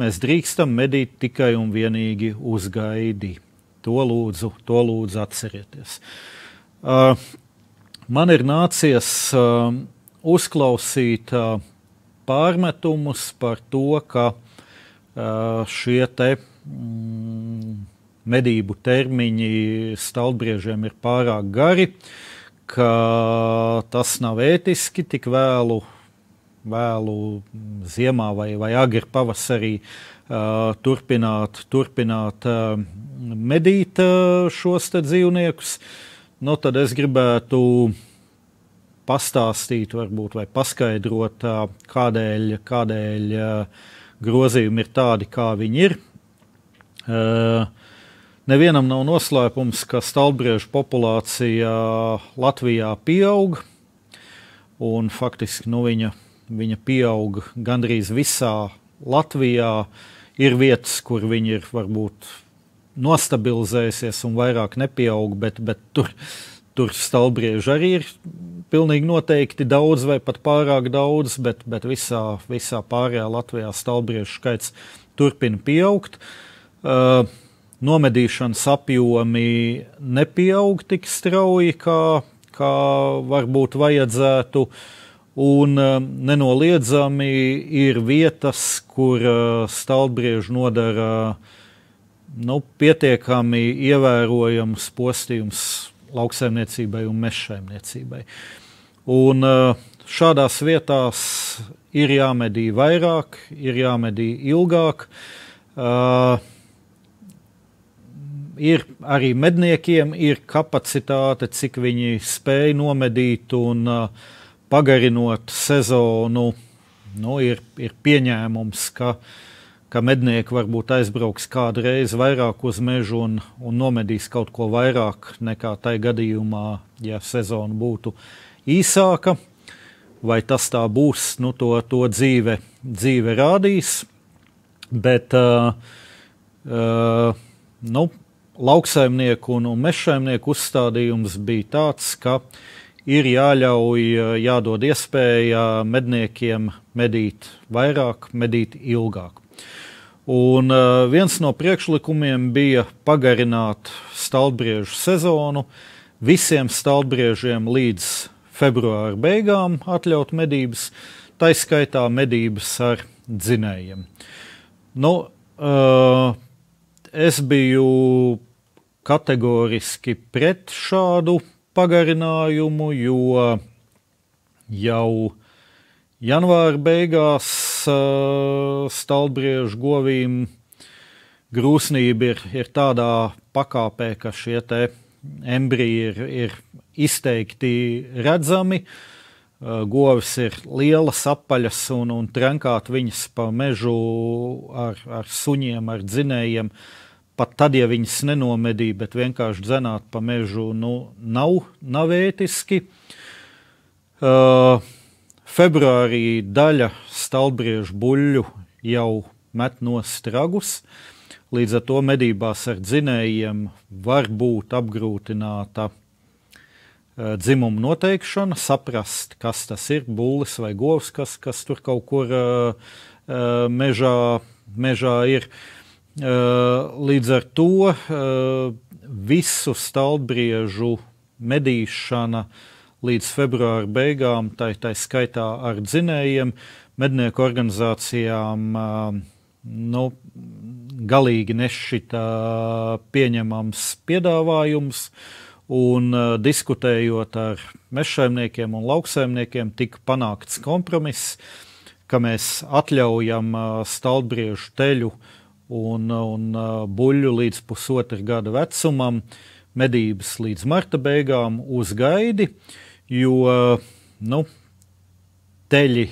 mēs drīkstam medīt tikai un vienīgi uz gaidi. To lūdzu, to lūdzu atcerieties. Uh, man ir nācies uh, uzklausīt uh, pārmetumus par to, ka uh, šie te mm, medību termiņi stalbriežiem ir pārāk gari. Uh, ka tas nav ētiski tik vēlu, vēlu ziemā vai, vai agri pavasarī uh, turpināt, turpināt uh, medīt uh, šos dzīvniekus. Nu, tad es gribētu pastāstīt, varbūt, vai paskaidrot, kādēļ, kādēļ grozījumi ir tādi, kā viņi ir. Nevienam nav noslēpums, ka stalbriežu populācija Latvijā pieaug, un faktiski nu, viņa, viņa pieaug gandrīz visā Latvijā. Ir vietas, kur viņi ir varbūt nostabilizējusies un vairāk nepieaug, bet, bet tur, tur stalbrieži arī ir pilnīgi noteikti daudz vai pat pārāk daudz, bet, bet visā, visā pārējā Latvijā stalbriežu skaits turpina pieaugt. Uh, nomedīšanas apjomi nepieaug tik strauji, kā, kā varbūt vajadzētu. Un um, nenoliedzami ir vietas, kur uh, stalbrieži nodara nu, pietiekami ievērojams postījums lauksaimniecībai un mežsaimniecībai. Un uh, šādās vietās ir jāmedī vairāk, ir jāmedī ilgāk. Uh, ir arī medniekiem ir kapacitāte, cik viņi spēj nomedīt un uh, pagarinot sezonu. Nu, ir, ir pieņēmums, ka, ka mednieki varbūt aizbrauks kādu reizi vairāk uz mežu un, un nomedīs kaut ko vairāk nekā tajā gadījumā, ja sezona būtu īsāka. Vai tas tā būs, nu, to, to dzīve, dzīve rādīs. Bet uh, uh, nu, lauksaimnieku un, un mežsaimnieku uzstādījums bija tāds, ka ir jāļauj, jādod iespēja medniekiem medīt vairāk, medīt ilgāk. Un uh, viens no priekšlikumiem bija pagarināt stalbriežu sezonu visiem stalbriežiem līdz februāra beigām, atļaut medības, tā izskaitā medības ar dzinējiem. Nu, uh, es biju kategoriski pret šādu pagarinājumu, jo jau janvāra beigās uh, stalbriežu govīm grūsnība ir, ir tādā pakāpē, ka šie embriji ir, ir izteikti redzami. Uh, govis ir lielas, apaļas un, un trenkāt viņas pa mežu ar, ar suņiem, ar dzinējiem. Pat tad, ja viņas nenomedīja, bet vienkārši dzenāt pa mežu, nu, nav, nav ētiski. Uh, februārī daļa stalbriežu buļļu jau met no stragus. Līdz ar to medībās ar dzinējiem var būt apgrūtināta uh, dzimuma noteikšana, saprast, kas tas ir, būlis vai govs, kas, kas tur kaut kur uh, uh, mežā, mežā ir. Uh, Līdz ar to visu stalbriežu medīšana līdz februāra beigām, tā ir skaitā ar dzinējiem, mednieku organizācijām, nu, galīgi nešķita pieņemams piedāvājums. Un uh, diskutējot ar mežsaimniekiem un lauksaimniekiem, tika panākts kompromiss, ka mēs atļaujam uh, stalbriežu teļu uh, un, un buļļu līdz pusotra gada vecumam, medības līdz marta beigām uz gaidi, jo nu, teļi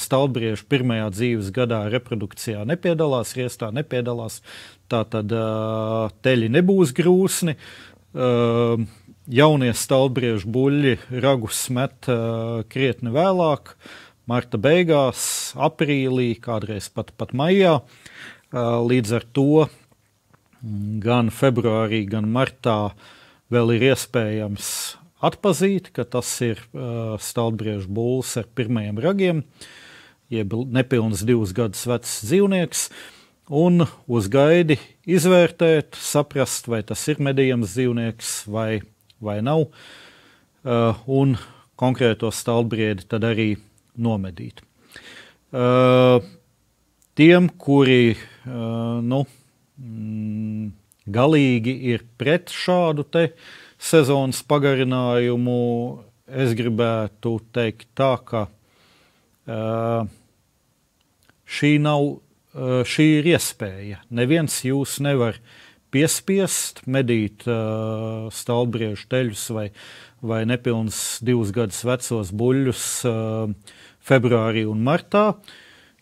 stalbrieži pirmajā dzīves gadā reprodukcijā nepiedalās, riestā nepiedalās. Tā tad teļi nebūs grūsni. Jaunie stalbriežu buļļi ragus met krietni vēlāk, marta beigās, aprīlī, kādreiz pat, pat maijā. Līdz ar to gan februārī, gan martā vēl ir iespējams atpazīt, ka tas ir uh, stalbriežu būls ar pirmajiem ragiem, jeb nepilns divus gadus vecs dzīvnieks, un uz gaidi izvērtēt, saprast, vai tas ir medījams dzīvnieks vai, vai nav, uh, un konkrēto stalbriedi tad arī nomedīt. Uh, tiem, kuri uh, nu, mm, galīgi ir pret šādu te uh, sezonas pagarinājumu es gribētu teikt tā, ka uh, šī nav, uh, šī ir iespēja. Neviens jūs nevar piespiest medīt uh, stalbriežu teļus vai, vai nepilns divus gadus vecos buļļus februārī un martā.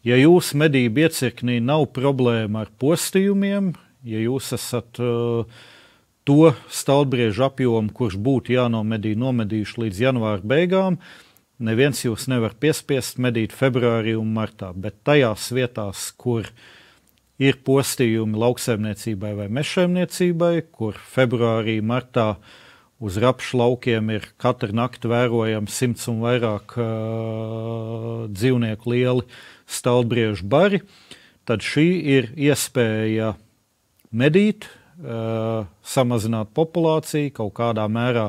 Ja jūsu medību iecirknī nav problēma ar postījumiem, ja jūs esat uh, to stalbriežu apjomu, kurš būtu jānomedī, nomedījuši līdz janvāra beigām. Neviens jūs nevar piespiest medīt februārī un martā, bet tajās vietās, kur ir postījumi lauksaimniecībai vai mežsaimniecībai, kur februārī, martā uz rapšu laukiem ir katru nakti vērojami simts un vairāk uh, dzīvnieku lieli stalbriežu bari, tad šī ir iespēja medīt, samazināt populāciju, kaut kādā mērā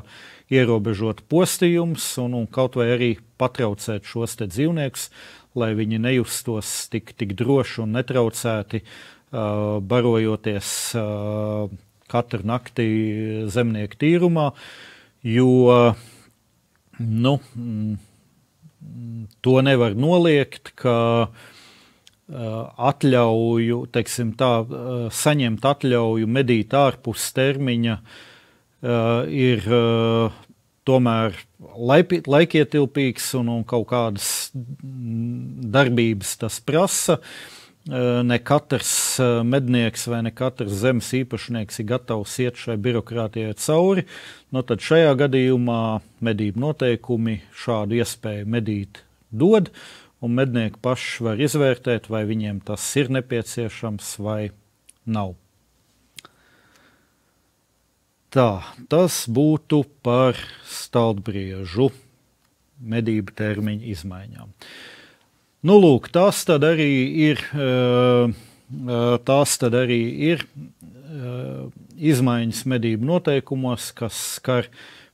ierobežot postījumus un, un kaut vai arī patraucēt šos dzīvniekus, lai viņi nejustos tik, tik droši un netraucēti, uh, barojoties uh, katru nakti zemnieku tīrumā, jo nu, mm, to nevar noliegt, ka uh, Uh, atļauju, teiksim, tā, uh, saņemt atļauju medīt ārpus termiņa uh, ir tomēr laikietilpīgs un, un kaut kādas darbības tas prasa. Ne katrs mednieks vai ne katrs zemes īpašnieks ir gatavs iet šai birokrātijai cauri. Nu, tad šajā gadījumā medību noteikumi šādu iespēju medīt dod un mednieki paši var izvērtēt, vai viņiem tas ir nepieciešams vai nav. Tā, tas būtu par stalbriežu medību termiņu izmaiņām. Nu, lūk, tās tad arī ir, tās tad arī ir izmaiņas medību noteikumos, kas skar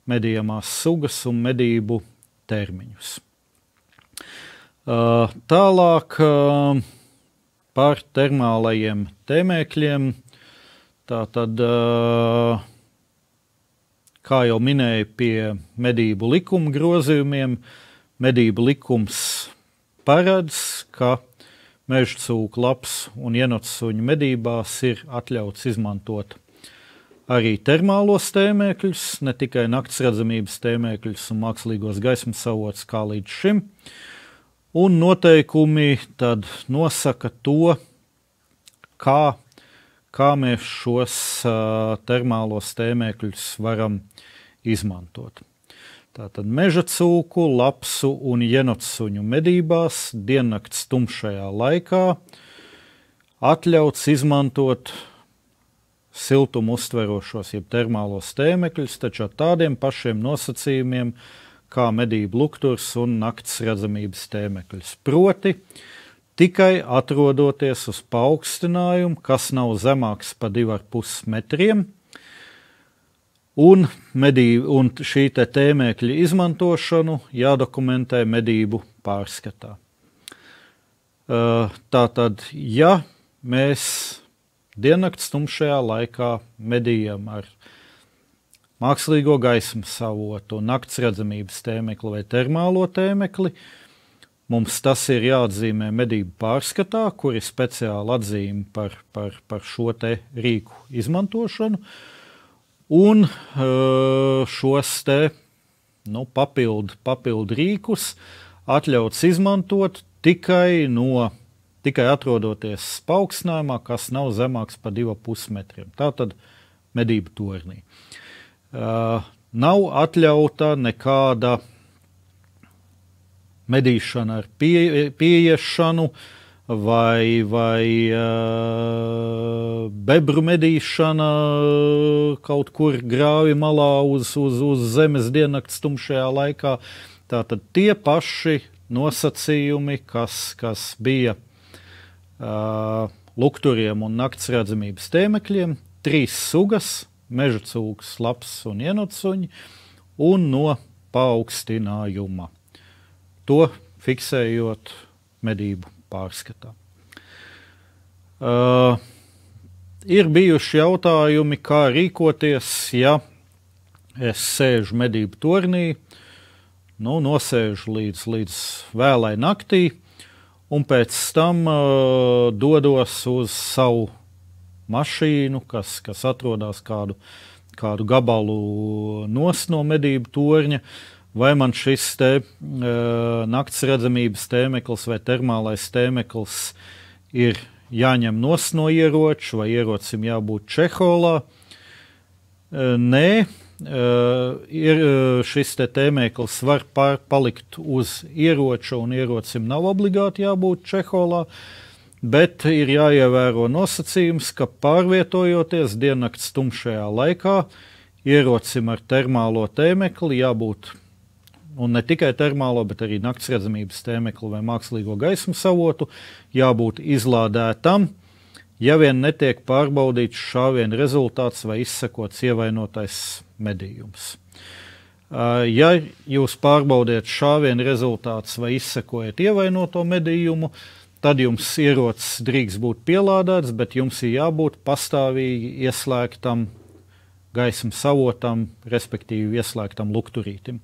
medījumās sugas un medību termiņus. Uh, tālāk uh, par termālajiem tēmēkļiem. Tātad, uh, kā jau minēju, pie medību likuma grozījumiem, medību likums paredz, ka meža cūku labs un ienotsuņu medībās ir atļauts izmantot arī termālos tēmēkļus, ne tikai nakts redzamības tēmēkļus un mākslīgos gaismas avots kā līdz šim. Uh, un noteikumi tad nosaka to, kā, kā mēs šos uh, termālos tēmēkļus varam izmantot. Tātad meža cūku, lapsu un jenotsuņu medībās diennakts tumšajā laikā atļauts izmantot siltumu uztverošos, jeb termālos tēmekļus, taču ar tādiem pašiem nosacījumiem, uh, kā medību lukturs un nakts redzamības tēmekļus. Proti, tikai atrodoties uz paaugstinājumu, kas nav zemāks par 2,5 metriem, un, medību, un šī te tēmēkļa izmantošanu jādokumentē medību pārskatā. Tātad, ja mēs diennakts tumšajā laikā medījam ar mākslīgo gaismas avotu, nakts redzamības tēmekli vai termālo tēmekli. Mums tas ir jāatzīmē medību pārskatā, kur ir speciāla atzīme par, par, par šo te rīku izmantošanu. Un šos te nu, papildu, papildu rīkus atļauts izmantot tikai no tikai atrodoties paaugstinājumā, kas nav zemāks par 2,5 metriem. Tā tad medību tornī. Uh, nav atļauta nekāda medīšana ar pie, pieiešanu vai, vai uh, bebru medīšana kaut kur grāvi malā uz, uz, uz zemes diennakts tumšajā laikā. Tātad tie paši nosacījumi, kas, kas bija uh, lukturiem un nakts redzamības tēmekļiem, trīs sugas - meža cūks, laps un ienotsuņi, un no paaugstinājuma. To fiksējot medību pārskatā. Uh, ir bijuši jautājumi, kā rīkoties, ja es sēžu medību turnī, nu, nosēžu līdz, līdz vēlai naktī, un pēc tam uh, dodos uz savu mašīnu, kas, kas atrodas kādu, kādu gabalu no medību torņa. Vai man šis te, uh, nakts redzamības tēmeklis vai termālais tēmeklis ir jāņem no ieroča, vai ierocim jābūt čeholā? Uh, nē, Uh, ir uh, šis te tēmēklis var pār, palikt uz ieroča, un ierocim nav obligāti jābūt čeholā, bet ir jāievēro nosacījums, ka pārvietojoties diennakts tumšajā laikā, ierocim ar termālo tēmekli jābūt, un ne tikai termālo, bet arī naktsredzamības tēmekli vai mākslīgo gaismu savotu, jābūt izlādētam, ja vien netiek pārbaudīts šāviena rezultāts vai izsekots ievainotais medījums. Ja jūs pārbaudiet šāvienu rezultātus vai izsekojat ievainoto medījumu, tad jums ierocis drīkst būt pielādēts, bet jums ir jābūt pastāvīgi ieslēgtam gaismas avotam, respektīvi ieslēgtam lukturītim.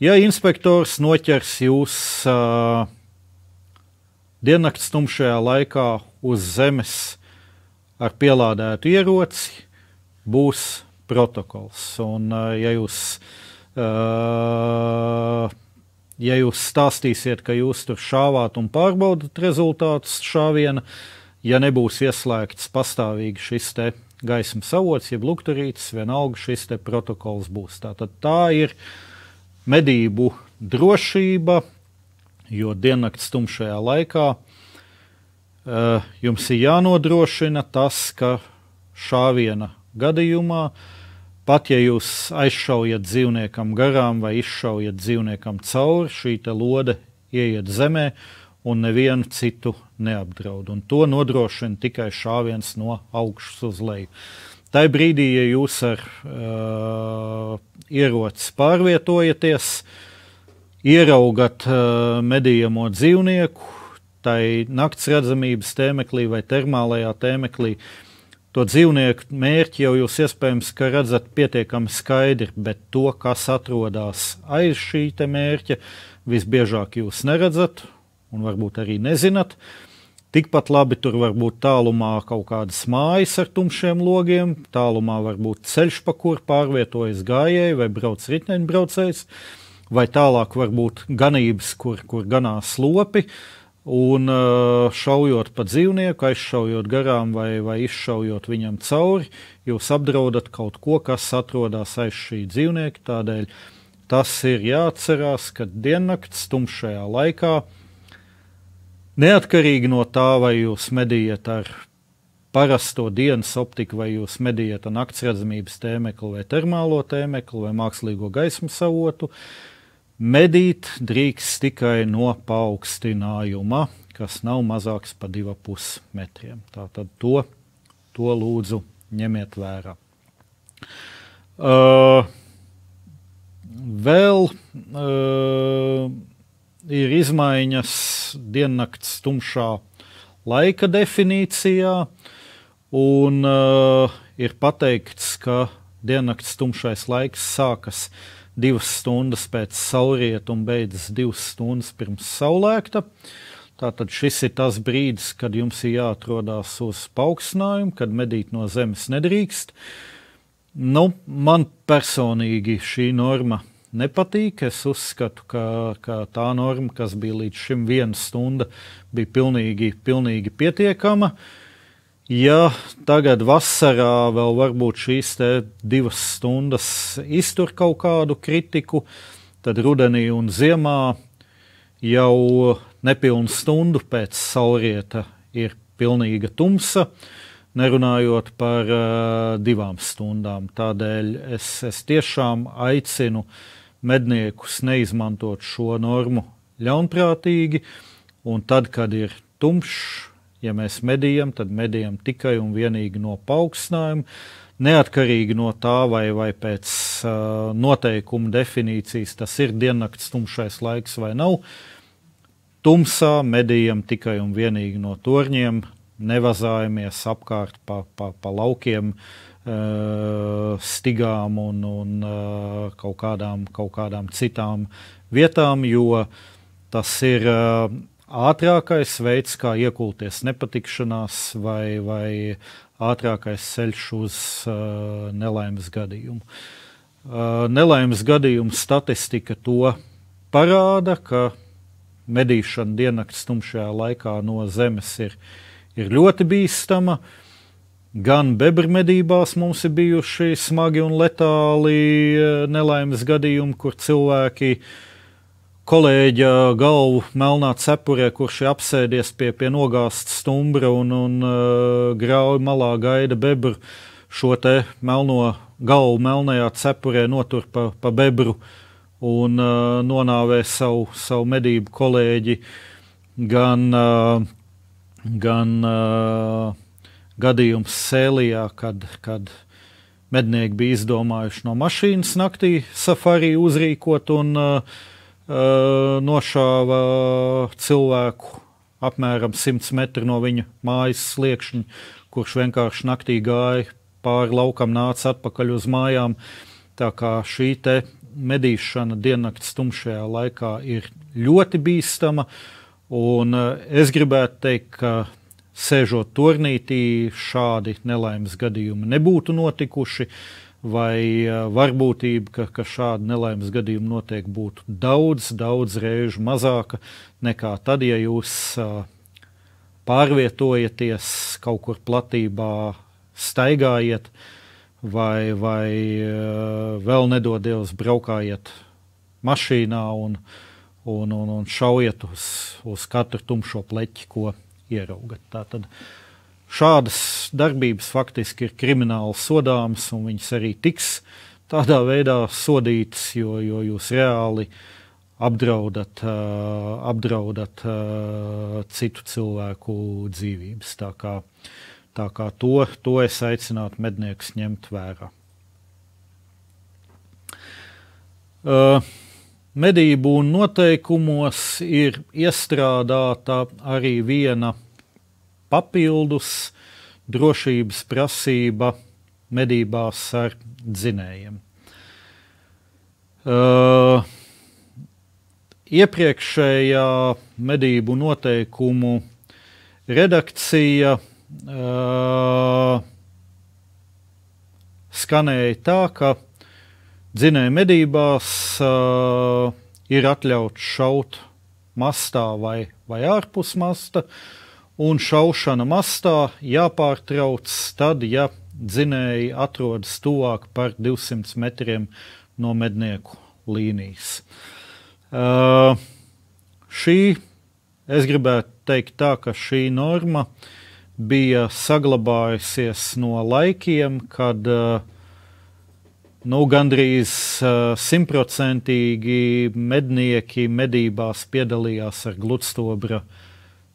Ja inspektors noķers jūs uh, diennakts tumšajā laikā uz zemes ar pielādētu ieroci, būs protokols. Un, ja jūs, ja jūs stāstīsiet, ka jūs tur šāvāt un pārbaudat rezultātus šāviena, ja nebūs ieslēgts pastāvīgi šis te gaismas avots, jeb lukturītis, vienalga šis te protokols būs. Tātad tā ir medību drošība, jo diennakts tumšajā laikā uh, jums ir jānodrošina tas, ka šāviena gadījumā, pat ja jūs aizšaujat dzīvniekam garām vai izšaujat dzīvniekam cauri, šī lode ieiet zemē un nevienu citu neapdraud. Un to nodrošina tikai šāviens no augšas uz leju. Tā brīdī, ja jūs ar uh, ieroci pārvietojaties, ieraugat uh, medījamo dzīvnieku, tai nakts redzamības tēmeklī vai termālajā tēmeklī, to dzīvnieku mērķi jau jūs iespējams redzat pietiekami skaidri, bet to, kas atrodas aiz šī mērķa, visbiežāk jūs neredzat un varbūt arī nezināt. Tikpat labi tur var būt tālumā kaut kādas mājas ar tumšiem logiem, tālumā var būt ceļš, pa kur pārvietojas gājēji vai brauc riteņbraucējs, vai tālāk var būt ganības, kur, kur ganās lopi. Uh, Un uh, šaujot pa dzīvnieku, aizšaujot garām vai, vai izšaujot viņam cauri, jūs apdraudat kaut ko, kas atrodas aiz šī dzīvnieka. Tādēļ tas ir jāatcerās, ka diennakts tumšajā laikā, neatkarīgi no tā, vai jūs medījat ar parasto dienas optiku, vai jūs medījat ar naktsredzamības tēmekli, vai termālo tēmekli, vai mākslīgo gaismu savotu, uh, Medīt drīkst tikai no paaugstinājuma, kas nav mazāks par 2,5 metriem. Tātad to, to lūdzu ņemiet vērā. Uh, vēl uh, ir izmaiņas diennakts tumšā laika definīcijā, un uh, ir pateikts, ka diennakts tumšais laiks sākas divas stundas pēc saulrieta un beidzas divas stundas pirms saulēkta. Tātad šis ir tas brīdis, kad jums ir jāatrodas uz paaugstinājumu, kad medīt no zemes nedrīkst. Nu, man personīgi šī norma nepatīk. Es uzskatu, ka, ka tā norma, kas bija līdz šim viena stunda, bija pilnīgi, pilnīgi pietiekama. Ja tagad vasarā vēl varbūt šīs divas stundas iztur kaut kādu kritiku, tad rudenī un ziemā jau nepilnu stundu pēc saulrieta ir pilnīga tumsa. Nerunājot par uh, divām stundām. Tādēļ es, es tiešām aicinu medniekus neizmantot šo normu ļaunprātīgi, un tad, kad ir tumšs, ja mēs medījam, tad medījam tikai un vienīgi no paaugstinājuma, neatkarīgi no tā, vai, vai pēc uh, noteikuma definīcijas tas ir diennakts tumšais laiks vai nav. Tumsā medījam tikai un vienīgi no torņiem, nevazājamies apkārt pa, pa, pa laukiem, uh, stigām un, un uh, kaut, kādām, kaut kādām citām vietām, jo tas ir uh, ātrākais veids, kā iekulties nepatikšanās vai, vai ātrākais ceļš uz uh, nelaimes gadījumu. Uh, nelaimes gadījumu statistika to parāda, ka medīšana diennakts tumšajā laikā no zemes ir uh, ir ļoti bīstama. Gan bebra medībās mums ir bijuši smagi un letāli e, nelaimes gadījumi, kur cilvēki kolēģa galvu melnā cepurē, kurš ir apsēdies pie, pie nogāzta stumbra un, un uh, grauj malā gaida bebru, šo te melno galvu melnajā cepurē notur pa, pa bebru un uh, nonāvē savu, savu medību kolēģi gan uh, gan uh, gadījums Sēlijā, kad, kad mednieki bija izdomājuši no mašīnas naktī safari uzrīkot un uh, nošāva cilvēku apmēram 100 metru no viņa mājas sliekšņa, kurš vienkārši naktī gāja pāri laukam, nāca atpakaļ uz mājām. Tā kā šī medīšana diennakts tumšajā laikā ir ļoti bīstama. Uh, Un eh, es gribētu teikt, ka sēžot turnītī, šādi nelaimes gadījumi nebūtu notikuši, vai varbūtība, ka, ka šādi nelaimes gadījumi notiek, būtu daudz, daudz reižu mazāka nekā tad, ja jūs pārvietojaties kaut kur platībā, staigājiet, vai, vai vēl nedodies braukājiet mašīnā un, uh, un, un, un šaujiet uz, uz katru tumšo pleķi, ko ieraugat. Tātad šādas darbības faktiski ir krimināli sodāmas, un viņas arī tiks tādā veidā sodītas, jo, jo jūs reāli apdraudat, apdraudat citu cilvēku dzīvības. Tā kā, tā kā to, to es aicinātu medniekus ņemt vērā. Uh, medību noteikumos ir iestrādāta arī viena papildus drošības prasība medībās ar dzinējiem. Uh, iepriekšējā medību noteikumu redakcija uh, skanēja tā, ka Dzinēja medībās uh, ir atļauts šaut mastā vai, vai ārpus masta, un šaušana mastā jāpārtrauc tad, ja dzinēji atrodas tuvāk par 200 metriem no mednieku līnijas. Uh, šī, es gribētu teikt tā, ka šī norma bija saglabājusies no laikiem, kad uh, nu, gandrīz simtprocentīgi uh, mednieki medībās piedalījās ar gludstobra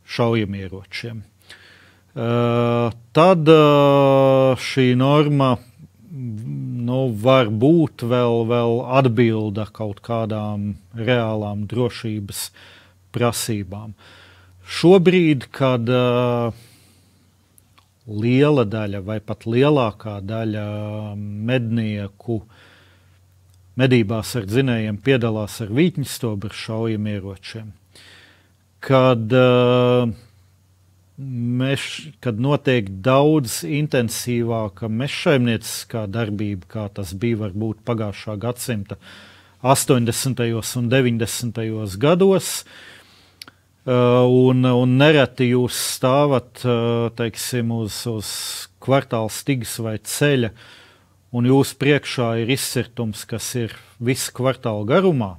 šaujamieročiem. Uh, tad uh, šī norma nu, var būt vēl, vēl atbilda kaut kādām reālām drošības prasībām. Šobrīd, kad uh, liela daļa vai pat lielākā daļa mednieku medībās ar dzinējiem piedalās ar vītņstobru šaujamieročiem. Kad, uh, meš, kad notiek daudz intensīvāka mežsaimnieciskā darbība, kā tas bija varbūt pagājušā gadsimta 80. un 90. gados. Uh, un, un nereti jūs stāvat uh, teiksim, uz, uz kvartāla stigas vai ceļa, un jūsu priekšā ir izsirtums, kas ir visu kvartālu garumā.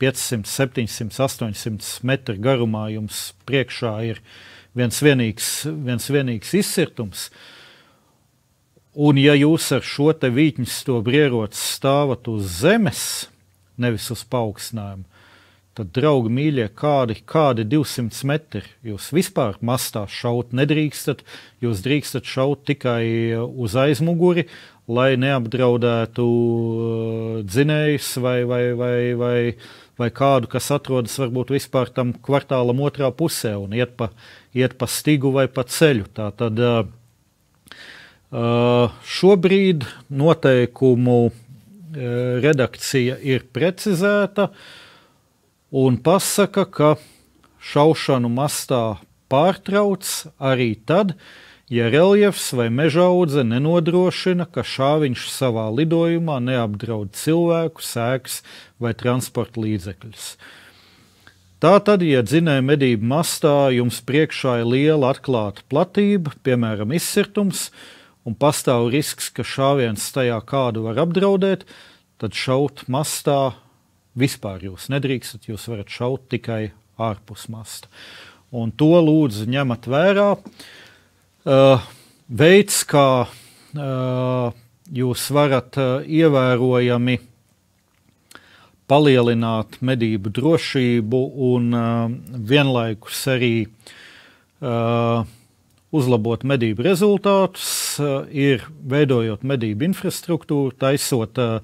500, 700, 800 metru garumā jums priekšā ir viens vienīgs, viens vienīgs izsirtums. Un, ja jūs ar šo te vītņu stūri ieroci stāvat uz zemes, nevis uz paaugstinājumu, tad, draugi, mīļie, kādi, kādi 200 metri jūs vispār mastā šaut nedrīkstat. Jūs drīkstat šaut tikai uz aizmuguri, lai neapdraudētu uh, dzinējus vai, vai, vai, vai, vai kādu, kas atrodas varbūt vispār tam kvartālam otrā pusē un iet pa, iet pa stigu vai pa ceļu. Tā tad šobrīd noteikumu redakcija ir precizēta. Un pasaka, ka šaušanu mastā pārtrauc arī tad, ja reljefs vai meža audze nenodrošina, ka šāviņš savā lidojumā neapdraud cilvēku, sēklas vai transporta līdzekļus. Tātad, ja dzinēja medību mastā jums priekšā ir liela atklāta platība, piemēram, izsirtums, un pastāv risks, ka šāviens tajā kādu var apdraudēt, tad šaut mastā Vispār jūs nedrīkstat, jūs varat šaut tikai ārpus masta. Un to lūdzu ņemat vērā. Uh, veids, kā uh, jūs varat uh, ievērojami palielināt medību drošību un uh, vienlaikus arī uh, uzlabot medību rezultātus, uh, ir veidojot medību infrastruktūru, taisot uh,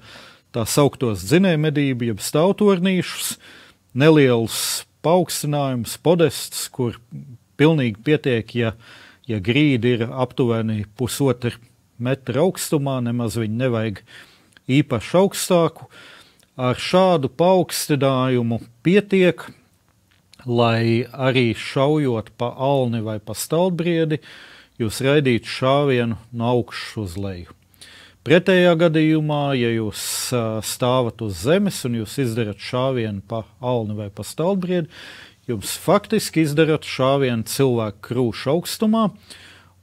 tā sauktos dzinējumedību, jeb stāvtornīšus, neliels paaugstinājums, podests, kur pilnīgi pietiek, ja, ja grīda ir aptuveni pusotra metra augstumā, nemaz viņu nevajag īpaši augstāku. Ar šādu paaugstinājumu pietiek, lai arī šaujot pa alni vai pa stalbriedi, jūs raidītu šāvienu no augšas uz leju. Pretējā gadījumā, ja jūs stāvat uz zemes un jūs izdarat šāvienu pa alni vai pa stalbriedi, jums faktiski izdarat šāvienu cilvēku krūšu augstumā.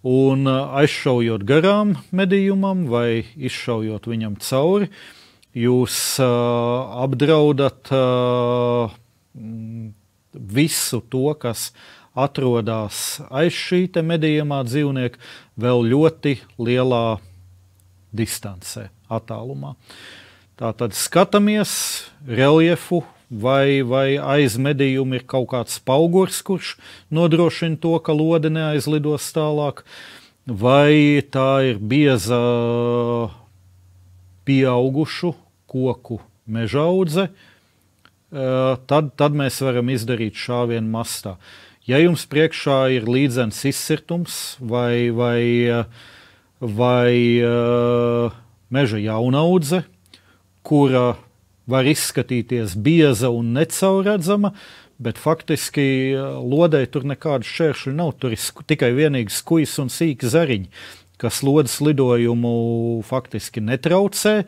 Un aizšaujot garām medījumam vai izšaujot viņam cauri, jūs uh, apdraudat uh, visu to, kas atrodas aiz šī medījumā dzīvnieka, vēl ļoti lielā distancē, attālumā. Tā tad skatāmies reljefu, vai, vai aiz medījuma ir kaut kāds augurs, kurš nodrošina to, ka lode neaizlidos tālāk, vai tā ir bieza pieaugušu koku mežaudze, tad, tad mēs varam izdarīt šāvienu mastā. Ja jums priekšā ir līdzens izsirtums vai, vai vai meža jaunaudze, kura var izskatīties bieza un necaurredzama, bet faktiski uh, lodei tur nekādu šķēršļu nav. Tur ir tikai vienīgi skujas un sīki zariņi, kas lodes lidojumu faktiski netraucē.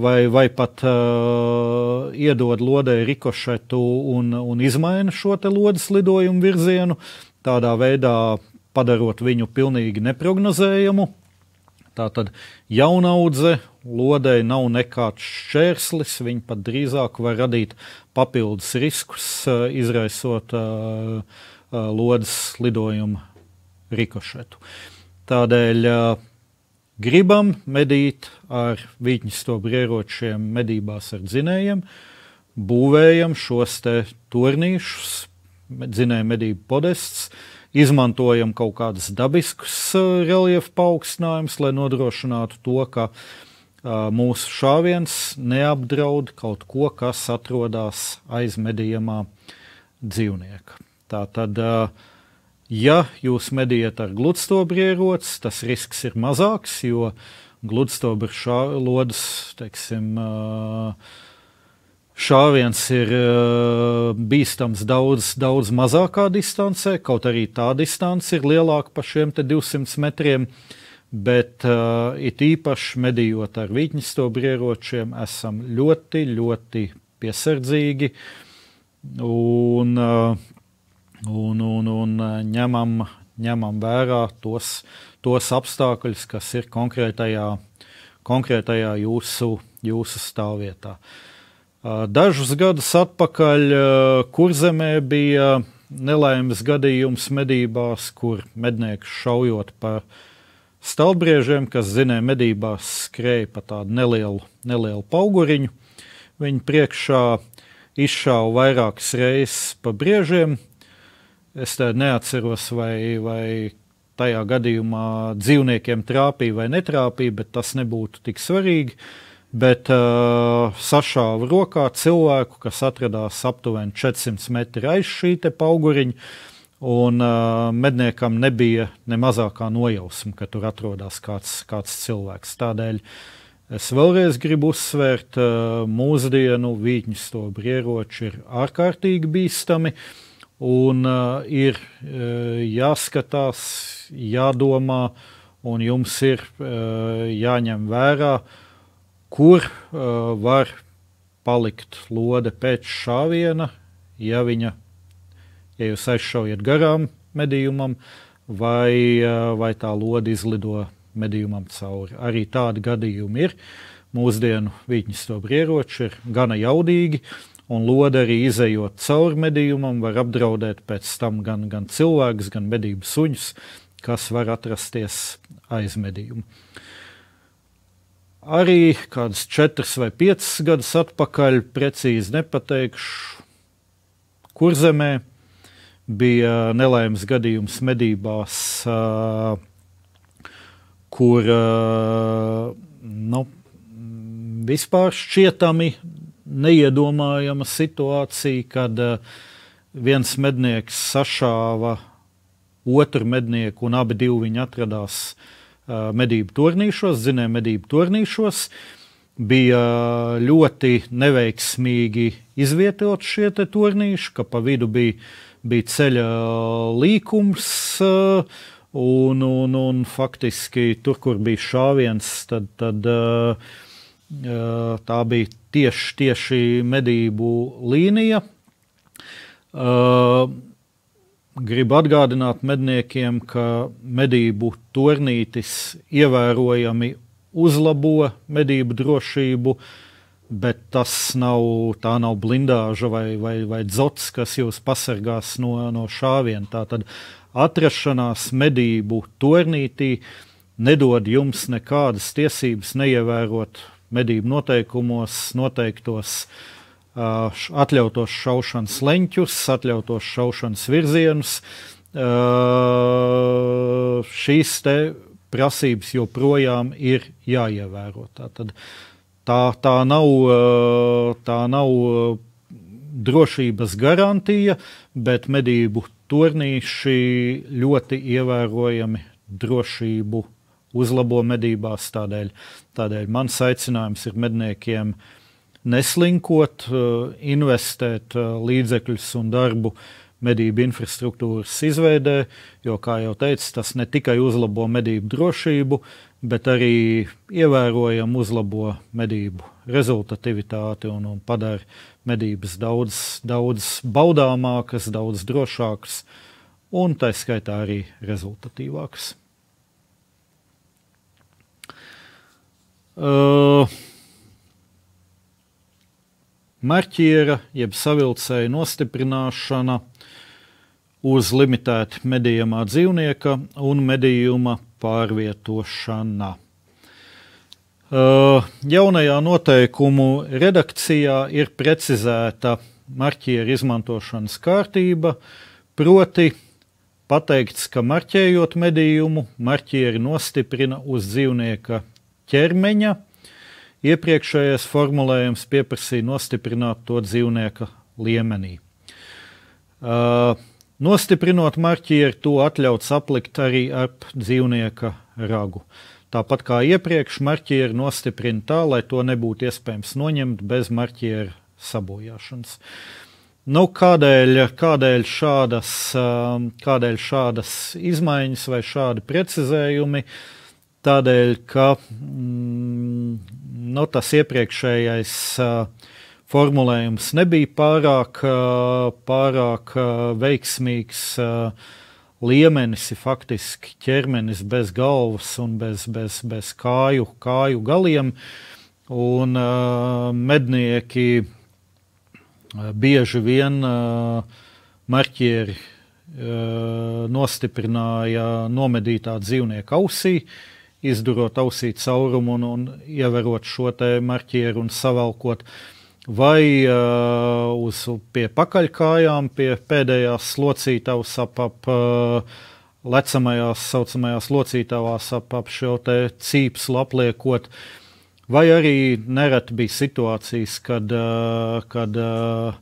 Vai, vai pat uh, iedod lodei rikošetu un, un izmaina šo lodes lidojumu virzienu, tādā veidā padarot viņu pilnīgi neparedzējumu. Tā tad jaunaudze lodei nav nekāds šķērslis, viņa pat drīzāk var radīt papildus riskus, eh, izraisot uh, uh, lodes lidojumu rikošetu. Tādēļ gribam medīt ar vītņu ieročiem medībās ar dzinējiem, būvējam šos te turnīšus, dzinēju medību podests, izmantojam kaut kādus dabiskus reliefu paaugstinājumus, lai nodrošinātu to, ka uh, mūsu šāviens neapdraud kaut ko, kas atrodas aiz medījumā dzīvnieka. Tā tad, uh, ja jūs medījat ar gludstobrieroci, tas risks ir mazāks, jo gludstobra lodes, teiksim, uh, Šāviens ir uh, bīstams daudz, daudz mazākā distancē, kaut arī tā distance ir lielāka par šiem 200 metriem. Bet uh, it īpaši medījot ar vītņstobu ieročiem, esam ļoti, ļoti piesardzīgi un, uh, un, un, un ņemam, ņemam vērā tos, tos apstākļus, kas ir konkrētajā, konkrētajā jūsu, jūsu stāvvietā. Uh, dažus gadus atpakaļ uh, Kurzemē bija nelaimes gadījums medībās, kur mednieks šaujot pa stalbriežiem, kas zinēja medībās, skrēja pa tādu nelielu, nelielu pauguriņu. Viņi priekšā izšāva vairākas reizes pa briežiem. Es neatceros, vai, vai tajā gadījumā dzīvniekiem trāpīja vai netrāpīja, bet tas nebūtu tik svarīgi. Bet uh, sašāva rokā cilvēku, kas atradās aptuveni 400 metri aiz šī pauguriņa, Un uh, medniekam nebija ne mazākā nojausma, ka tur atrodas kāds, kāds cilvēks. Tādēļ es vēlreiz gribu uzsvērt, uh, mūsdienu vītņu stobri ieroči ir ārkārtīgi bīstami. Un uh, ir uh, jāskatās, jādomā, un jums ir uh, jāņem vērā, kur uh, var palikt lode pēc šāviena, ja viņa ja jūs aizšaujat garām medījumam, vai, vai tā lode izlido medījumam cauri. Arī tādi gadījumi ir. Mūsdienu vītņas to ieroči ir gana jaudīgi, un lode arī izējot cauri medījumam, var apdraudēt pēc tam gan, gan cilvēkus, gan medību suņus, kas var atrasties aiz medījuma. Arī kādas četras vai piecas gadus atpakaļ, precīzi nepateikšu, kur zemē bija nelaimes gadījums medībās, kur nu, vispār šķietami neiedomājama situācija, kad viens mednieks sašāva otru mednieku, un abi viņi atradās medību turnīšos, zinēja medību turnīšos. Bija ļoti neveiksmīgi izvietot šie turnīši, ka pa vidu bija uh, bija ceļa līkums. Eh, un, un, un faktiski tur, kur bija šāviens, tad, tad eh, tā bija tieši, tieši medību līnija. Gribu atgādināt medniekiem, ka medību turnītis ievērojami uzlabo medību drošību, uh, bet tas nav, tā nav blindāža vai, vai, vai dzots, kas jūs pasargās no, no šāviena. Tā tad atrašanās medību turnītī nedod jums nekādas tiesības neievērot medību noteikumos noteiktos uh, atļautos šaušanas leņķus, atļautos šaušanas virzienus. Uh, šīs te prasības joprojām ir jāievēro. Tātad, uh, Tā, tā nav, tā nav drošības garantija, bet medību turnīši ļoti ievērojami drošību uzlabo medībās. Tādēļ, tādēļ mans aicinājums ir medniekiem neslinkot, investēt līdzekļus un darbu medību infrastruktūras izveidē, jo, kā jau teicu, tas ne tikai uzlabo medību drošību, bet arī ievērojami uzlabo medību rezultatīvitāti un, un padara medības daudz, daudz baudāmākas, daudz drošākas un tā skaitā arī rezultatīvākas. Uh, marķiera jeb savilcēja nostiprināšana uz limitēta medījumā dzīvnieka un medījuma pārvietošana. Uh, jaunajā noteikumu redakcijā ir precizēta marķieru izmantošanas kārtība, proti, pateikts, ka marķējot medījumu, marķieri nostiprina uz dzīvnieka ķermeņa. Iepriekšējais formulējums pieprasīja nostiprināt to dzīvnieka līmenī. Uh, Nostiprinot marķieri, to atļauts aplikt arī ap dzīvnieka ragu. Tāpat kā iepriekš, marķieri nostiprina tā, lai to nebūtu iespējams noņemt bez marķiera sabojāšanas. Nu, kādēļ, kādēļ, šādas, um, kādēļ šādas izmaiņas vai šādi precizējumi? tādēļ, ka mm, nu, tas iepriekšējais uh, formulējums nebija pārāk, pārāk veiksmīgs. Liemenis ir faktiski ķermenis bez galvas un bez, bez, bez kāju, kāju galiem. Un uh, mednieki bieži vien uh, marķieri uh, nostiprināja nomedītā dzīvnieka ausī, izdurot ausī caurumu un, un ieverot šo marķieru un savalkot. Uh, vai uh, uz pie pakaļkājām, pie pēdējās locītavas ap, ap uh, lecamajās, saucamajās locītavās ap, ap šo te cīpslu apliekot, vai arī nereti bija situācijas, kad, uh, kad uh,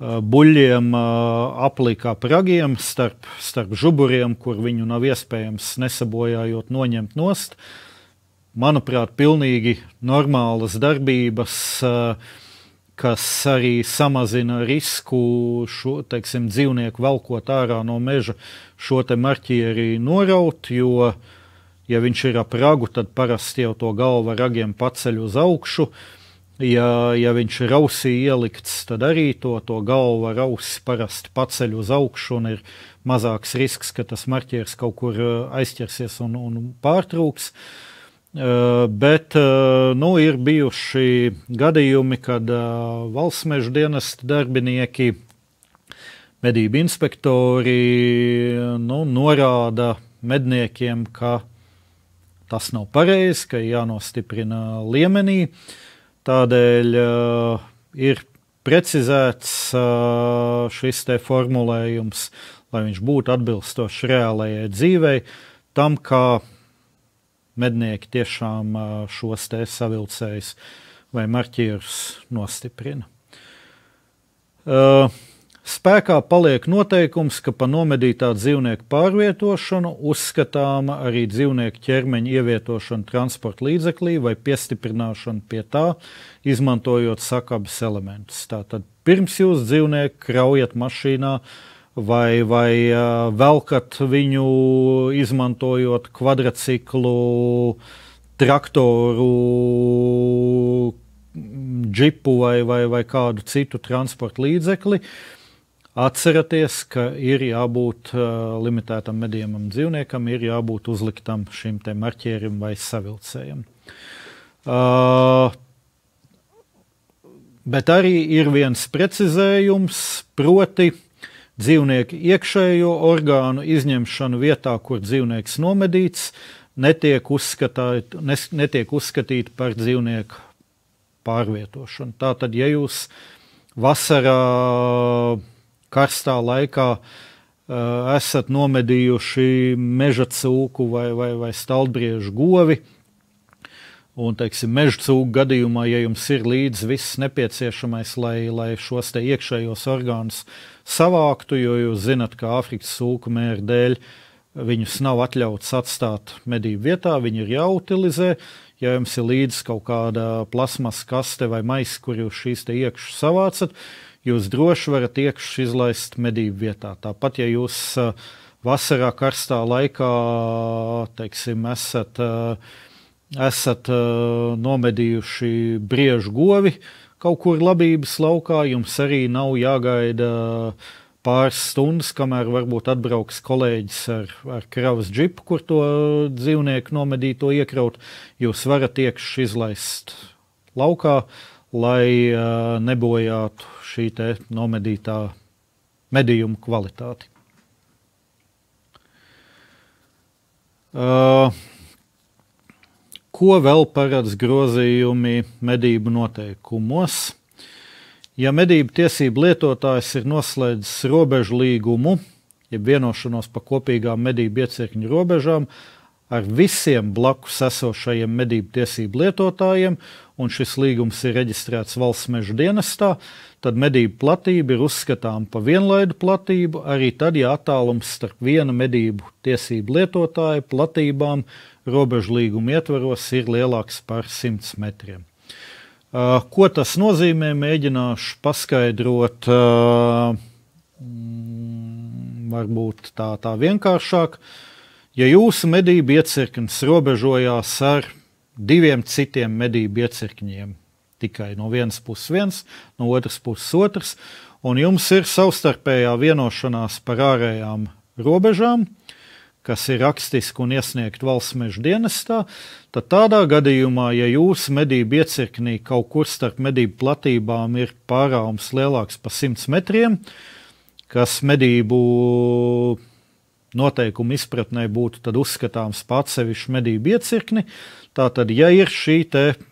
uh buļļiem uh, aplika ap ragiem starp, starp žuburiem, kur viņu nav iespējams nesabojājot noņemt nost. Manuprāt, pilnīgi normālas darbības uh, kas arī samazina risku šo teiksim, dzīvnieku velkot ārā no meža, šo marķieri noraut. Jo, ja viņš ir ap ragu, tad parasti jau to galvu ar ragiem paceļ uz augšu. Ja, ja viņš ir ausī ielikts, tad arī to, to galvu ar ausi parasti paceļ uz augšu, un ir mazāks risks, ka tas marķieris kaut kur uh, aizķersies un, un pārtrūks. Uh, bet nu, ir bijuši gadījumi, kad valsts meža dienesta darbinieki, medību inspektori nu, norāda medniekiem, ka tas nav pareizi, ka jānostiprina liemenī. Tādēļ ir precizēts šis formulējums, lai viņš būtu atbilstošs reālajai dzīvei, tam, kā mednieki tiešām šos te savilcējus vai marķierus nostiprina. Spēkā paliek noteikums, ka pa nomedītā dzīvnieka pārvietošanu uzskatāma arī dzīvnieka ķermeņa ievietošana transporta līdzeklī vai piestiprināšana pie tā, izmantojot sakabes elementus. Tātad pirms jūs dzīvnieku kraujat mašīnā, uh, vai, vai velkat viņu izmantojot kvadrciklu, traktoru, džipu vai, vai, vai kādu citu transporta līdzekli. Atcerieties, ka ir jābūt uh, limitētam medījumam dzīvniekam, ir jābūt uzliktam šim marķierim vai savilcējam. Uh, bet arī ir viens precizējums, proti, uh, dzīvnieka iekšējo orgānu izņemšanu vietā, kur dzīvnieks nomedīts, netiek, uzskatāt, netiek uzskatīta par dzīvnieku pārvietošanu. Tātad, ja jūs vasarā karstā laikā uh, esat nomedījuši meža cūku vai, vai, vai stalbriežu govi, Un, teiksim, meža cūku gadījumā, ja jums ir līdzi viss nepieciešamais, lai, lai šos iekšējos orgānus savāktu, jo jūs zinat, ka Āfrikas cūku mēra dēļ viņus nav atļauts atstāt medību vietā, viņi ir jāutilizē. Ja jums ir līdzi kaut kāda plasmas kaste vai maisa, kur jūs šīs iekšas savācat, jūs droši varat iekšas izlaist medību vietā. Tāpat, ja jūs vasarā karstā laikā, teiksim, esat uh, esat uh, nomedījuši briežu govi kaut kur labības laukā, jums arī nav jāgaida pāris stundas, kamēr varbūt atbrauks kolēģis ar, ar kravas džipu, kur to dzīvnieku nomedīto iekraut. Jūs varat iekšā izlaist laukā, lai uh, nebojātu šī nomedītā medījuma kvalitāti. Uh, Ko vēl paredz grozījumi medību noteikumos? Ja medību tiesību lietotājs ir noslēdzis robežu līgumu, jeb vienošanos par kopīgām medību iecirkņu robežām ar visiem blakus esošajiem medību tiesību lietotājiem, un šis līgums ir reģistrēts valsts meža dienestā, tad medību platība ir uzskatāma par vienlaidu platību, arī tad, ja attālums starp viena medību tiesību lietotāja platībām ir robežu līguma ietvaros ir lielāks par 100 metriem. Uh, ko tas nozīmē? Mēģināšu paskaidrot, uh, mm, varbūt tā, tā vienkāršāk. Ja jūsu medību iecirknis robežojās ar diviem citiem medību iecirkņiem, tikai no vienas puses viens, no otras puses otrs, un jums ir savstarpējā vienošanās par ārējām robežām, kas ir rakstiski un iesniegt valsts meža dienestā, tad tādā gadījumā, ja jūsu medību iecirknī kaut kur starp medību platībām ir pārāums lielāks par 100 metriem, kas medību noteikumu izpratnē būtu uzskatāms par atsevišķu medību iecirkni, Tātad, ja ir šī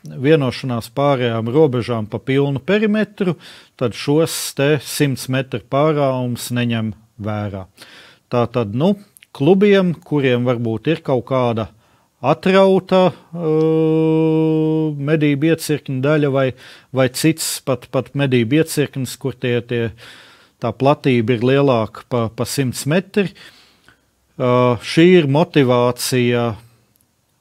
vienošanās pārējām robežām pa pilnu perimetru, tad šos 100 metru pārāvumus neņem vērā. Tātad, nu, klubiem, kuriem varbūt ir kaut kāda atrauta uh, medību iecirkņa daļa vai, vai cits pat, pat medību iecirknis, kur tie, tie, tā platība ir lielāka pa, pa 100 metri. Uh, šī ir motivācija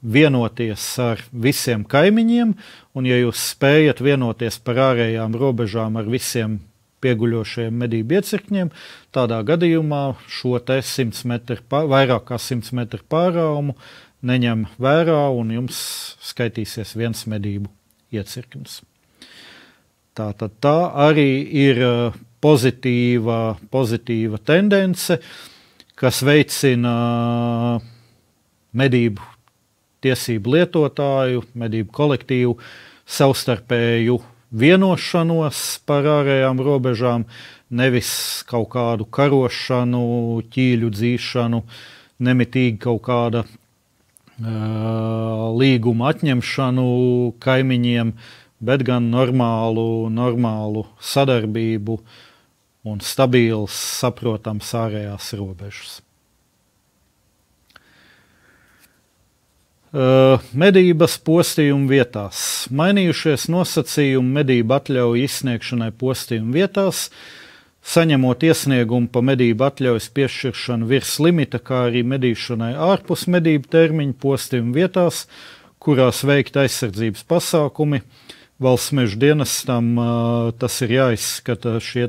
vienoties ar visiem kaimiņiem, un ja jūs spējat vienoties par ārējām robežām ar visiem pieguļošajiem medību iecirkņiem. Tādā gadījumā šo 100 metru, vairāk kā 100 metru pārāvumu neņem vērā un jums skaitīsies viens medību iecirknis. Tā, tad tā arī ir uh, pozitīva, pozitīva tendence, kas veicina uh, medību tiesību lietotāju, medību kolektīvu savstarpēju vienošanos par ārējām robežām, nevis kaut kādu karošanu, ķīļu dzīšanu, nemitīgi kaut kāda uh, līguma atņemšanu kaimiņiem, bet gan normālu, normālu sadarbību un stabils, saprotams, ārējās robežas. Medības postījuma vietās. Mainījušies nosacījumi medību atļauju izsniegšanai postījuma vietās, saņemot iesniegumu par medību atļaujas piešķiršanu virs limita, kā arī medīšanai ārpus medību termiņa postījuma vietās, kurās veikt aizsardzības pasākumi. Valsts meža dienestam uh, tas ir jāizskata, šie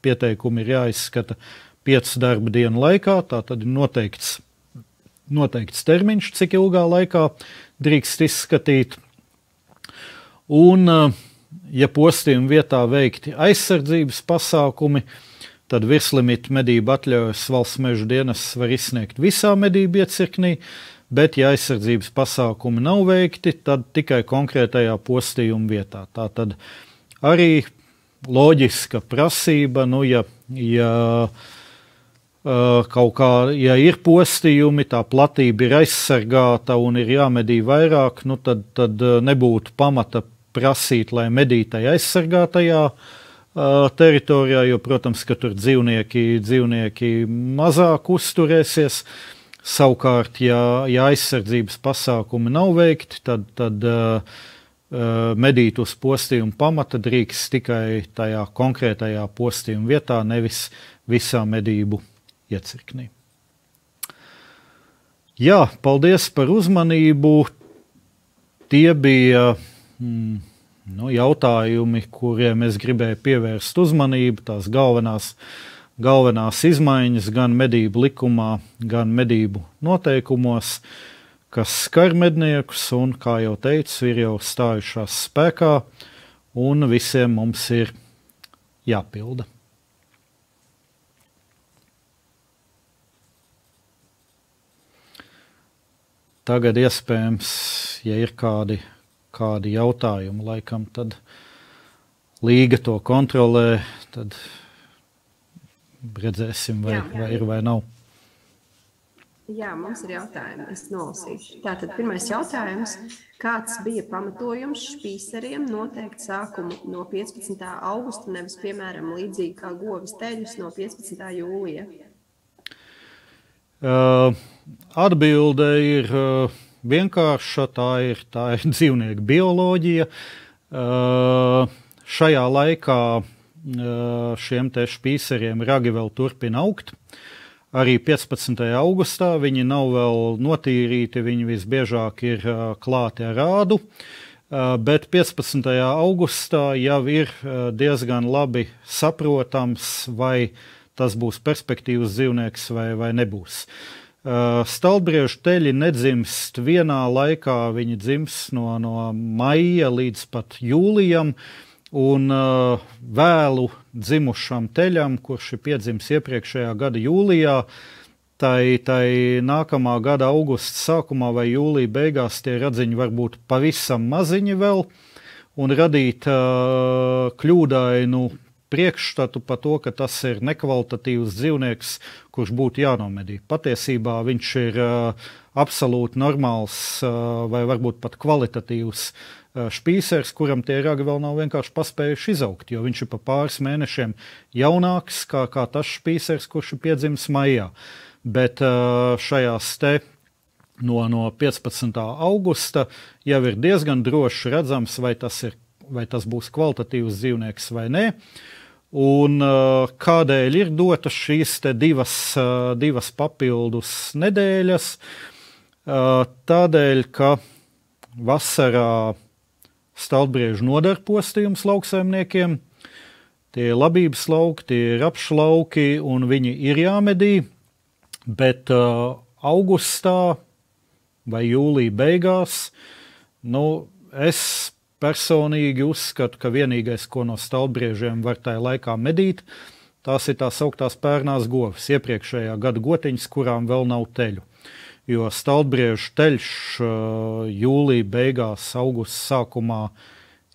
pieteikumi ir jāizskata piecu darba dienu laikā, tā tad ir noteikts noteikts termiņš, cik ilgā laikā drīkst izskatīt. Un, eh, ja postījuma vietā veikti aizsardzības pasākumi, tad virslimita medību atļaujas valsts meža dienas var izsniegt visā medību iecirknī, bet, ja aizsardzības pasākumi nav veikti, tad tikai konkrētajā postījuma vietā. Tā tad arī loģiska prasība, nu, ja, ja kaut kā, ja ir postījumi, tā platība ir aizsargāta un ir jāmedī vairāk, nu tad, tad nebūtu pamata prasīt, lai medītai aizsargātajā teritorijā, jo, protams, ka tur dzīvnieki, dzīvnieki mazāk uzturēsies. Savukārt, ja, ja aizsardzības pasākumi nav veikti, tad, tad uh, medīt uz postījumu pamata drīkst tikai tajā konkrētajā postījuma vietā, nevis visā medību iecirknī. Jā, paldies par uzmanību. Tie bija mm, nu, jautājumi, kuriem es gribēju pievērst uzmanību. Tās galvenās, galvenās izmaiņas gan medību likumā, gan medību noteikumos, kas skar medniekus, un, kā jau teicu, ir jau stājušās spēkā, un visiem mums ir jāpilda. Tagad iespējams, ja ir kādi, kādi jautājumi, laikam, tad līga to kontrolē, tad redzēsim, vai, jā, jā. vai ir vai nav. Jā, mums ir jautājumi. Es nolasīšu. Tātad pirmais jautājums. Kāds bija pamatojums špīseriem noteikt sākumu no 15. augusta, nevis, piemēram, līdzīgi kā govis teļus no 15. jūlija? Uh, Atbilde ir uh, vienkārša. Tā ir, tā ir dzīvnieku bioloģija. Uh, šajā laikā uh, šiem špīseriem ragi vēl turpina augt. Arī 15. augustā viņi nav vēl notīrīti, viņi visbiežāk ir klāti ar rādu. Bet 15. augustā jau ir diezgan labi saprotams, vai tas būs perspektīvas dzīvnieks vai, vai nebūs. Uh, Stalbriežu teļi nedzimst vienā laikā, viņi dzimst no, no maija līdz pat jūlijam. Un uh, vēlu dzimušam teļam, kurš ir piedzimis iepriekšējā gada jūlijā, tai, tai nākamā gada augusta sākumā vai jūlijā beigās tie radziņi var būt pavisam maziņi vēl un radīt uh, kļūdainu priekšstatu par to, ka tas ir nekvalitatīvs dzīvnieks, kurš būtu jānomedī. Patiesībā viņš ir uh, absolūti normāls uh, vai varbūt pat kvalitatīvs uh, špīsers, kuram tie ragi vēl nav vienkārši paspējuši izaugt, jo viņš ir pa pāris mēnešiem jaunāks kā, kā tas špīsers, kurš ir piedzimis maijā. Bet uh, šajās te no, no 15. augusta jau ir diezgan droši redzams, vai tas, ir, vai tas būs kvalitatīvs dzīvnieks vai nē. Uh, Un uh, kādēļ ir dotas šīs divas, uh, divas papildus nedēļas? Uh, tādēļ, ka vasarā stalbriežu nodara postījums lauksaimniekiem, tie ir labības lauki, tie ir apšlauki, un viņi ir jāmedī, bet augustā vai jūlija beigās, nu, es personīgi uzskatu, ka vienīgais, ko no stalbriežiem var tajā laikā medīt, tās ir tās augtās pērnās govis, iepriekšējā gada gotiņas, kurām vēl nav teļu. Jo stalbriežu teļš jūlijā beigās, augusta sākumā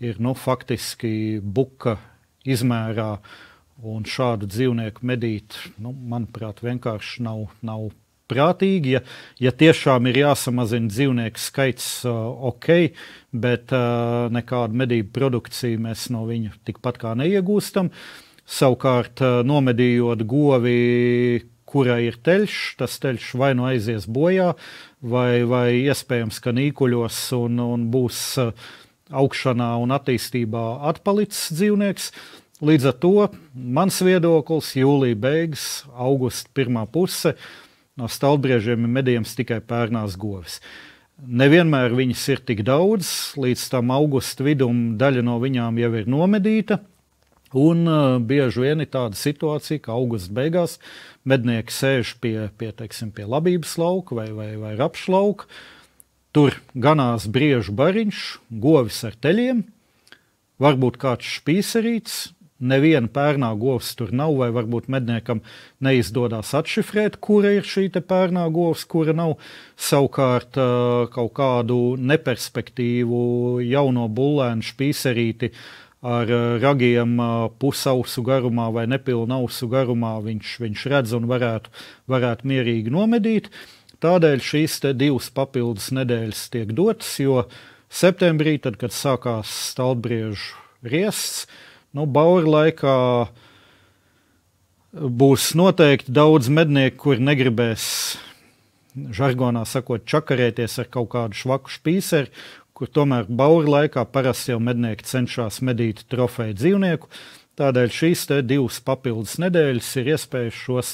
ir nu, faktiski buka izmērā, un šādu dzīvnieku medīt, nu, manuprāt, vienkārši nav, nav prātīgi. Ja, ja tiešām ir jāsamazina dzīvnieku skaits, uh, ok, bet uh, nekādu medību produkciju mēs no viņa tikpat kā neiegūstam. Savukārt, uh, nomedījot govi, kurai ir teļš, tas teļš vai nu aizies bojā, vai, vai iespējams, ka nīkuļos un, un būs uh, augšanā un attīstībā atpalicis dzīvnieks. Līdz ar to mans viedoklis - jūlija beigas, augusta pirmā puse No stalbriežiem ir medījums tikai pērnās govis. Nevienmēr viņas ir tik daudz, līdz tam augusta vidum daļa no viņām jau ir nomedīta. Un uh, bieži vien ir tāda situācija, ka augusta beigās mednieki sēž pie, pie, teiksim, pie labības lauka vai, vai, vai rapšlauka. Tur ganās briežu bariņš, govis ar teļiem, varbūt kāds špīserīts, neviena pērnā govs tur nav, vai varbūt medniekam neizdodas atšifrēt, kura ir šī pērnā govs, kura nav. Savukārt kaut kādu neperspektīvu jauno bullēnu špīserīti ar ragiem pusausu garumā vai nepilnu ausu garumā viņš, viņš redz un varētu, varētu mierīgi nomedīt. Tādēļ šīs divas papildus nedēļas tiek dotas, jo septembrī, tad, kad sākās stalbriežu riests, Nu, Baura laikā būs noteikti daudz mednieku, kuri negribēs, žargonā sakot, čakarēties ar kaut kādu švaku spīseri, kur tomēr baura laikā parasti jau mednieki cenšas medīt trofeju dzīvnieku. Tādēļ šīs divas papildus nedēļas ir iespējas šos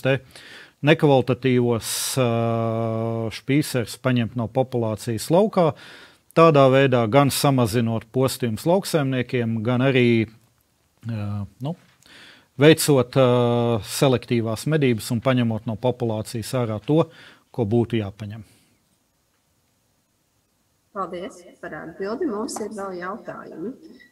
nekvalitatīvos uh, spīserus paņemt no populācijas laukā. Tādā veidā gan samazinot postījumus lauksaimniekiem, gan arī nu, veicot uh, selektīvās medības un paņemot no populācijas ārā to, ko būtu jāpaņem. Paldies par atbildi. Mums ir vēl jautājumi.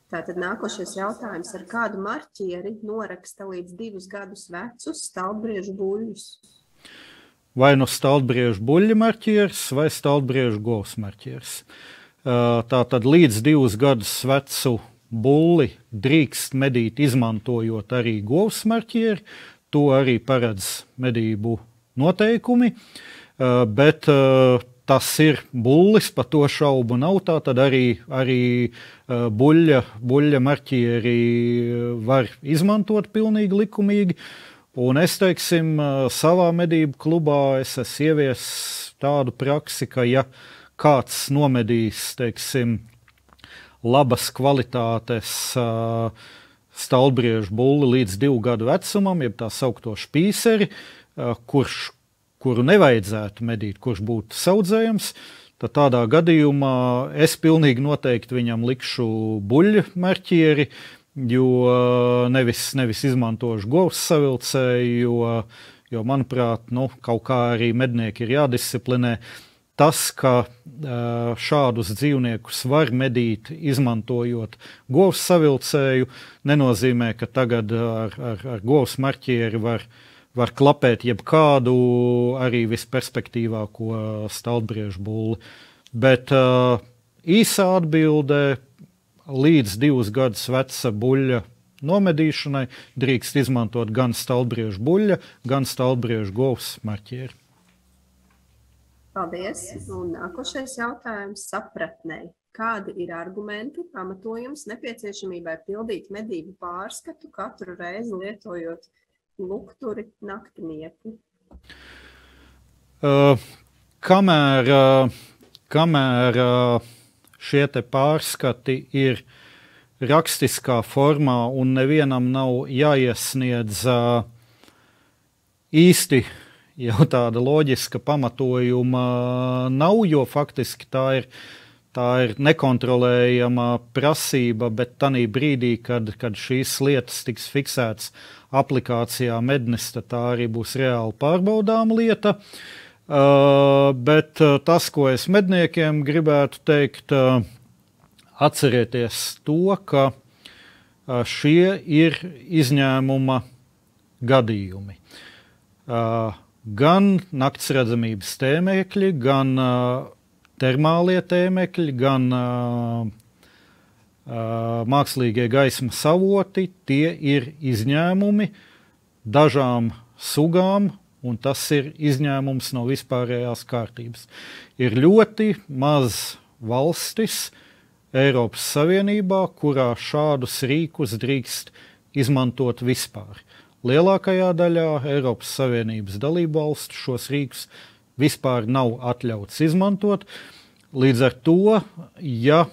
Tātad nākošais jautājums ar kādu marķieri noraksta līdz divus gadus vecus stalbriežu buļļus? Vai nu stalbriežu buļļu marķieris vai stalbriežu govs marķieris. Tātad līdz divus gadus vecu bulli drīkst medīt, izmantojot arī govs marķieri. To arī paredz medību noteikumi. Uh, bet uh, tas ir bullis, par to šaubu nav. Tā tad arī, arī uh, buļļa, buļļa marķieri var izmantot pilnīgi likumīgi. Un es teiksim, savā medību klubā es esmu ieviesis tādu praksi, ka ja kāds nomedīs, teiksim, labas kvalitātes uh, stalbriežu bulli līdz divu gadu vecumam, jeb tā saucamo spīseri, uh, kurš, kuru nevajadzētu medīt, kurš būtu saudzējams. Tad tādā gadījumā es pilnīgi noteikti viņam likšu buļļu marķieri, jo nevis, nevis izmantošu govs savilcēju, jo, Jo, manuprāt, nu, kaut kā arī mednieki ir jādisciplinē. Tas, ka šādus dzīvniekus var medīt, izmantojot govs savilcēju, nenozīmē, ka tagad ar, ar, ar govs marķieri var, var klapēt jebkādu arī visperspektīvāko stalbriežu būli. Bet īsā atbildē līdz divus gadus veca buļļa nomedīšanai drīkst izmantot gan stalbriežu buļļa, gan stalbriežu govs marķieri. Paldies! Un nākošais jautājums sapratnei. Kādi ir argumenti, pamatojums nepieciešamībai pildīt medību pārskatu katru reizi lietojot lukturi naktinieku? Uh, kamēr uh, kamēr uh, šie pārskati ir rakstiskā formā un nevienam nav jāiesniedz uh, īsti jau tāda loģiska pamatojuma, nav, jo faktiski tā ir. Tā ir nekontrolējama prasība, bet tajā brīdī, kad, kad šīs lietas tiks fiksētas aplikācijā Mednes, tad tā arī būs reāli pārbaudāma lieta. Uh, bet uh, tas, ko es medniekiem gribētu teikt, uh, atcerieties to, ka uh, šie ir izņēmuma gadījumi. Uh, gan nakts redzamības tēmēkļi, gan uh, termālie tēmekļi, gan uh, uh, mākslīgie gaismas avoti, tie ir izņēmumi dažām sugām, un tas ir izņēmums no vispārējās kārtības. Ir ļoti maz valstis Eiropas Savienībā, kurā šādus rīkus drīkst izmantot vispār. Lielākajā daļā Eiropas Savienības dalību valstu šos rīkus vispār nav atļauts izmantot. Līdz ar to, ja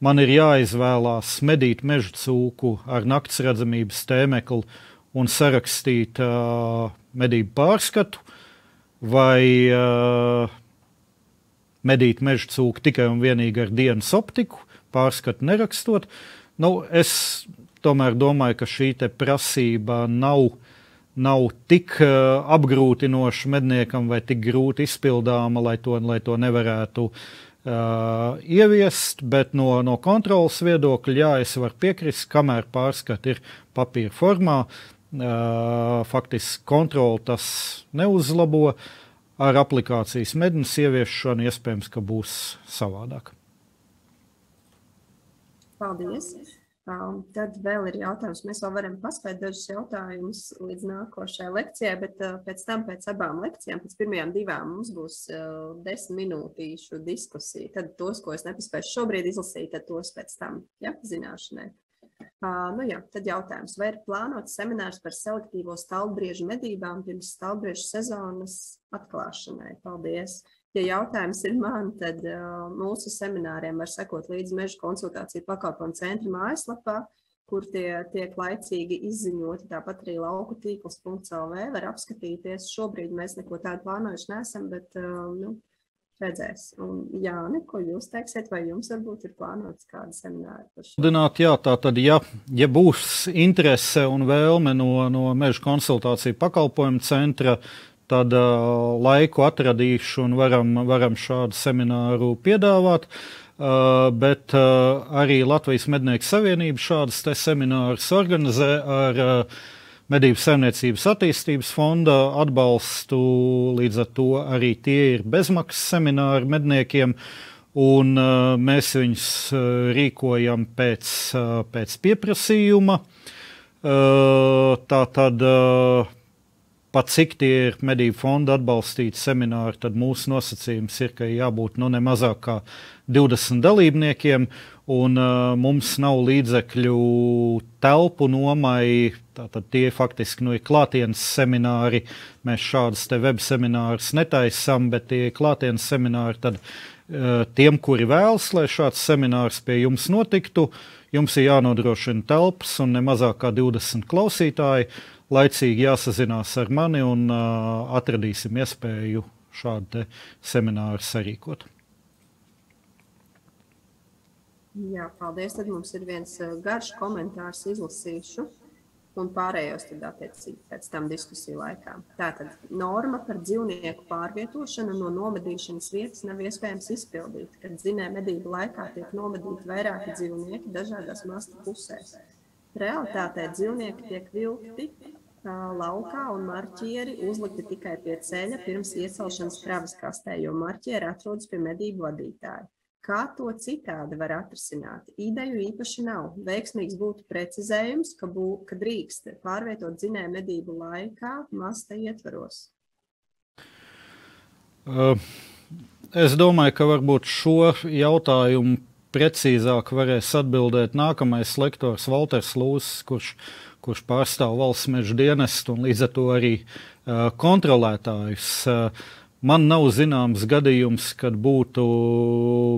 man ir jāizvēlās medīt meža cūku ar nakts redzamības tēmekli un sarakstīt uh, medību pārskatu, vai uh, medīt meža cūku tikai un vienīgi ar dienas optiku, pārskatu nerakstot, nu, es tomēr domāju, ka šī prasība nav nav tik uh, apgrūtinoša medniekam vai tik grūti izpildāma, lai to, lai to nevarētu uh, ieviest. Bet no, no kontrolas viedokļa, jā, es varu piekrist, kamēr pārskati ir papīra formā. Uh, faktiski kontroli tas neuzlabo. Ar aplikācijas mednes ieviešanu iespējams, ka būs savādāk. Paldies! Um, tad vēl ir jautājums. Mēs vēl varam paspēt dažus jautājumus līdz nākošajai lekcijai, bet uh, pēc tam, pēc abām lekcijām, pēc pirmajām divām, mums būs uh, desmit minūtīšu diskusija. Tad tos, ko es nepaspēju šobrīd izlasīt, tad tos pēc tam ja, zināšanai. Uh, nu jā, tad jautājums, vai ir plānots seminārs par selektīvo stalbriežu medībām pirms stalbriežu sezonas atklāšanai? Paldies! Uh, Ja jautājums ir man, tad uh, mūsu semināriem var sekot līdzi meža konsultāciju pakalpojumu centra mājaslapā, kur tie tiek laicīgi izziņoti. Tāpat arī lauku tīkls.lv var apskatīties. Šobrīd mēs neko tādu plānojuši nesam, bet uh, nu, redzēs. Un, Jāni, ko jūs teiksiet, vai jums varbūt ir plānots kāda semināra par šo? Dināt, jā, tā tad, ja, ja būs interese un vēlme no, no meža konsultāciju pakalpojumu centra, uh, tad laiku atradīšu un varam, varam šādu semināru piedāvāt. Uh, bet uh, arī Latvijas Mednieku Savienība šādas seminārus organizē ar uh, Medību saimniecības attīstības fonda atbalstu. Līdz ar to arī tie ir bezmaksas semināri medniekiem. Un, mēs viņus rīkojam pēc, pēc pieprasījuma. Tā tad pat cik tie ir medību fonda atbalstīti semināri, tad mūsu nosacījums ir, ka jābūt nu, ne mazāk kā 20 dalībniekiem, un uh, mums nav līdzekļu telpu nomai. Tātad tie faktiski nu, ir klātienes semināri. Mēs šādus web seminārus netaisām, bet tie ir klātienes semināri. Tad uh, tiem, kuri vēlas, lai šāds seminārs pie jums notiktu, jums ir jānodrošina telpas un ne mazāk kā 20 klausītāji laicīgi jāsazinās ar mani un uh, atradīsim iespēju šādu semināru sarīkot. Jā, paldies. Tad mums ir viens garš komentārs, izlasīšu. un pārējos tad attiecīgi pēc tam diskusiju laikā. Tātad norma par dzīvnieku pārvietošanu no nomedīšanas vietas nav iespējams izpildīt, kad zinē medību laikā tiek nomedīti vairāki dzīvnieki dažādās masta pusēs. Realtātē dzīvnieki tiek vilkti laukā un marķieri uzlikti tikai pie ceļa pirms iecelšanas kravas kastē, jo marķieri atrodas pie medību vadītāja. Kā to citādi var atrisināt? Ideju īpaši nav. Veiksmīgs būtu precizējums, ka, bū, ka drīkst pārvietot dzinēju medību laikā masta ietvaros. Es domāju, ka varbūt šo jautājumu precīzāk varēs atbildēt nākamais lektors Walters Lūsis, kurš, kurš pārstāv valsts meža dienestu un līdz ar to arī uh, kontrolētājus. Uh, Man nav zināms gadījums, kad būtu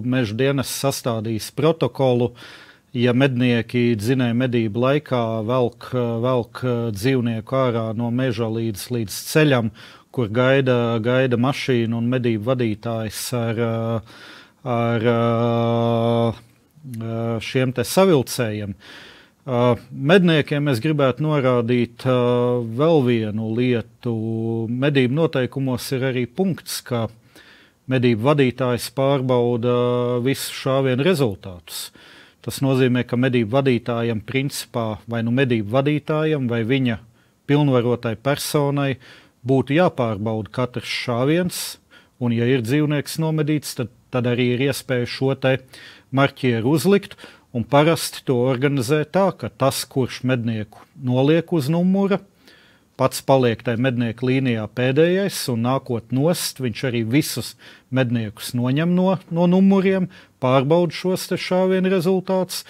meža dienas sastādījis protokolu, ja mednieki dzinēja medību laikā velk, velk dzīvnieku ārā no meža līdz, līdz ceļam, kur gaida, gaida mašīna un medību vadītājs ar, ar šiem te savilcējiem. Uh, Medniekiem es gribētu norādīt vēl vienu lietu. Medību noteikumos ir arī punkts, ka medību vadītājs pārbauda visu šāvienu rezultātus. Tas nozīmē, ka medību vadītājam, principā, vai nu medību vadītājam, vai viņa pilnvarotai personai būtu jāpārbauda katrs šāviens, un, ja ir dzīvnieks nomedīts, tad, tad arī ir iespēja šo te marķieru uzlikt. Un parasti to organizē tā, ka tas, kurš mednieku noliek uz numura, pats paliek tajā mednieku līnijā pēdējais, un nākot nost, viņš arī visus medniekus noņem no, no numuriem, pārbauda šos šāvienu rezultātus,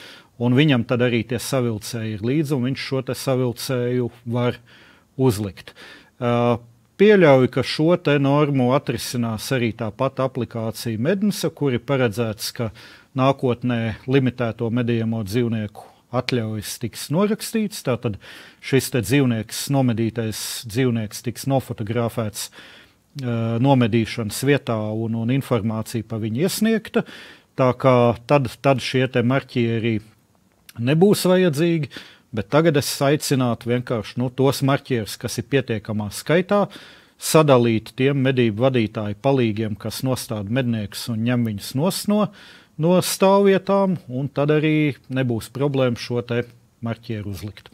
un viņam tad arī tie savilcēji ir līdzi, un viņš šo savilcēju var uzlikt. Uh, pieļauju, ka šo normu atrisinās arī tā pati aplikācija Mednesa, kur ir paredzēts, ka nākotnē limitēto medījamo dzīvnieku atļaujas tiks norakstīts. Tātad šis dzīvnieks, nomedītais dzīvnieks, tiks nofotografēts uh, nomedīšanas vietā un, un informācija par viņu iesniegta. Tā kā tad, tad šie marķieri nebūs vajadzīgi, bet tagad es aicinātu vienkārši nu, tos marķierus, kas ir pietiekamā skaitā, sadalīt tiem medību vadītāju palīgiem, kas nostāda medniekus un ņem viņus no no stāvvietām, un tad arī nebūs problēma šo te marķieru uzlikt.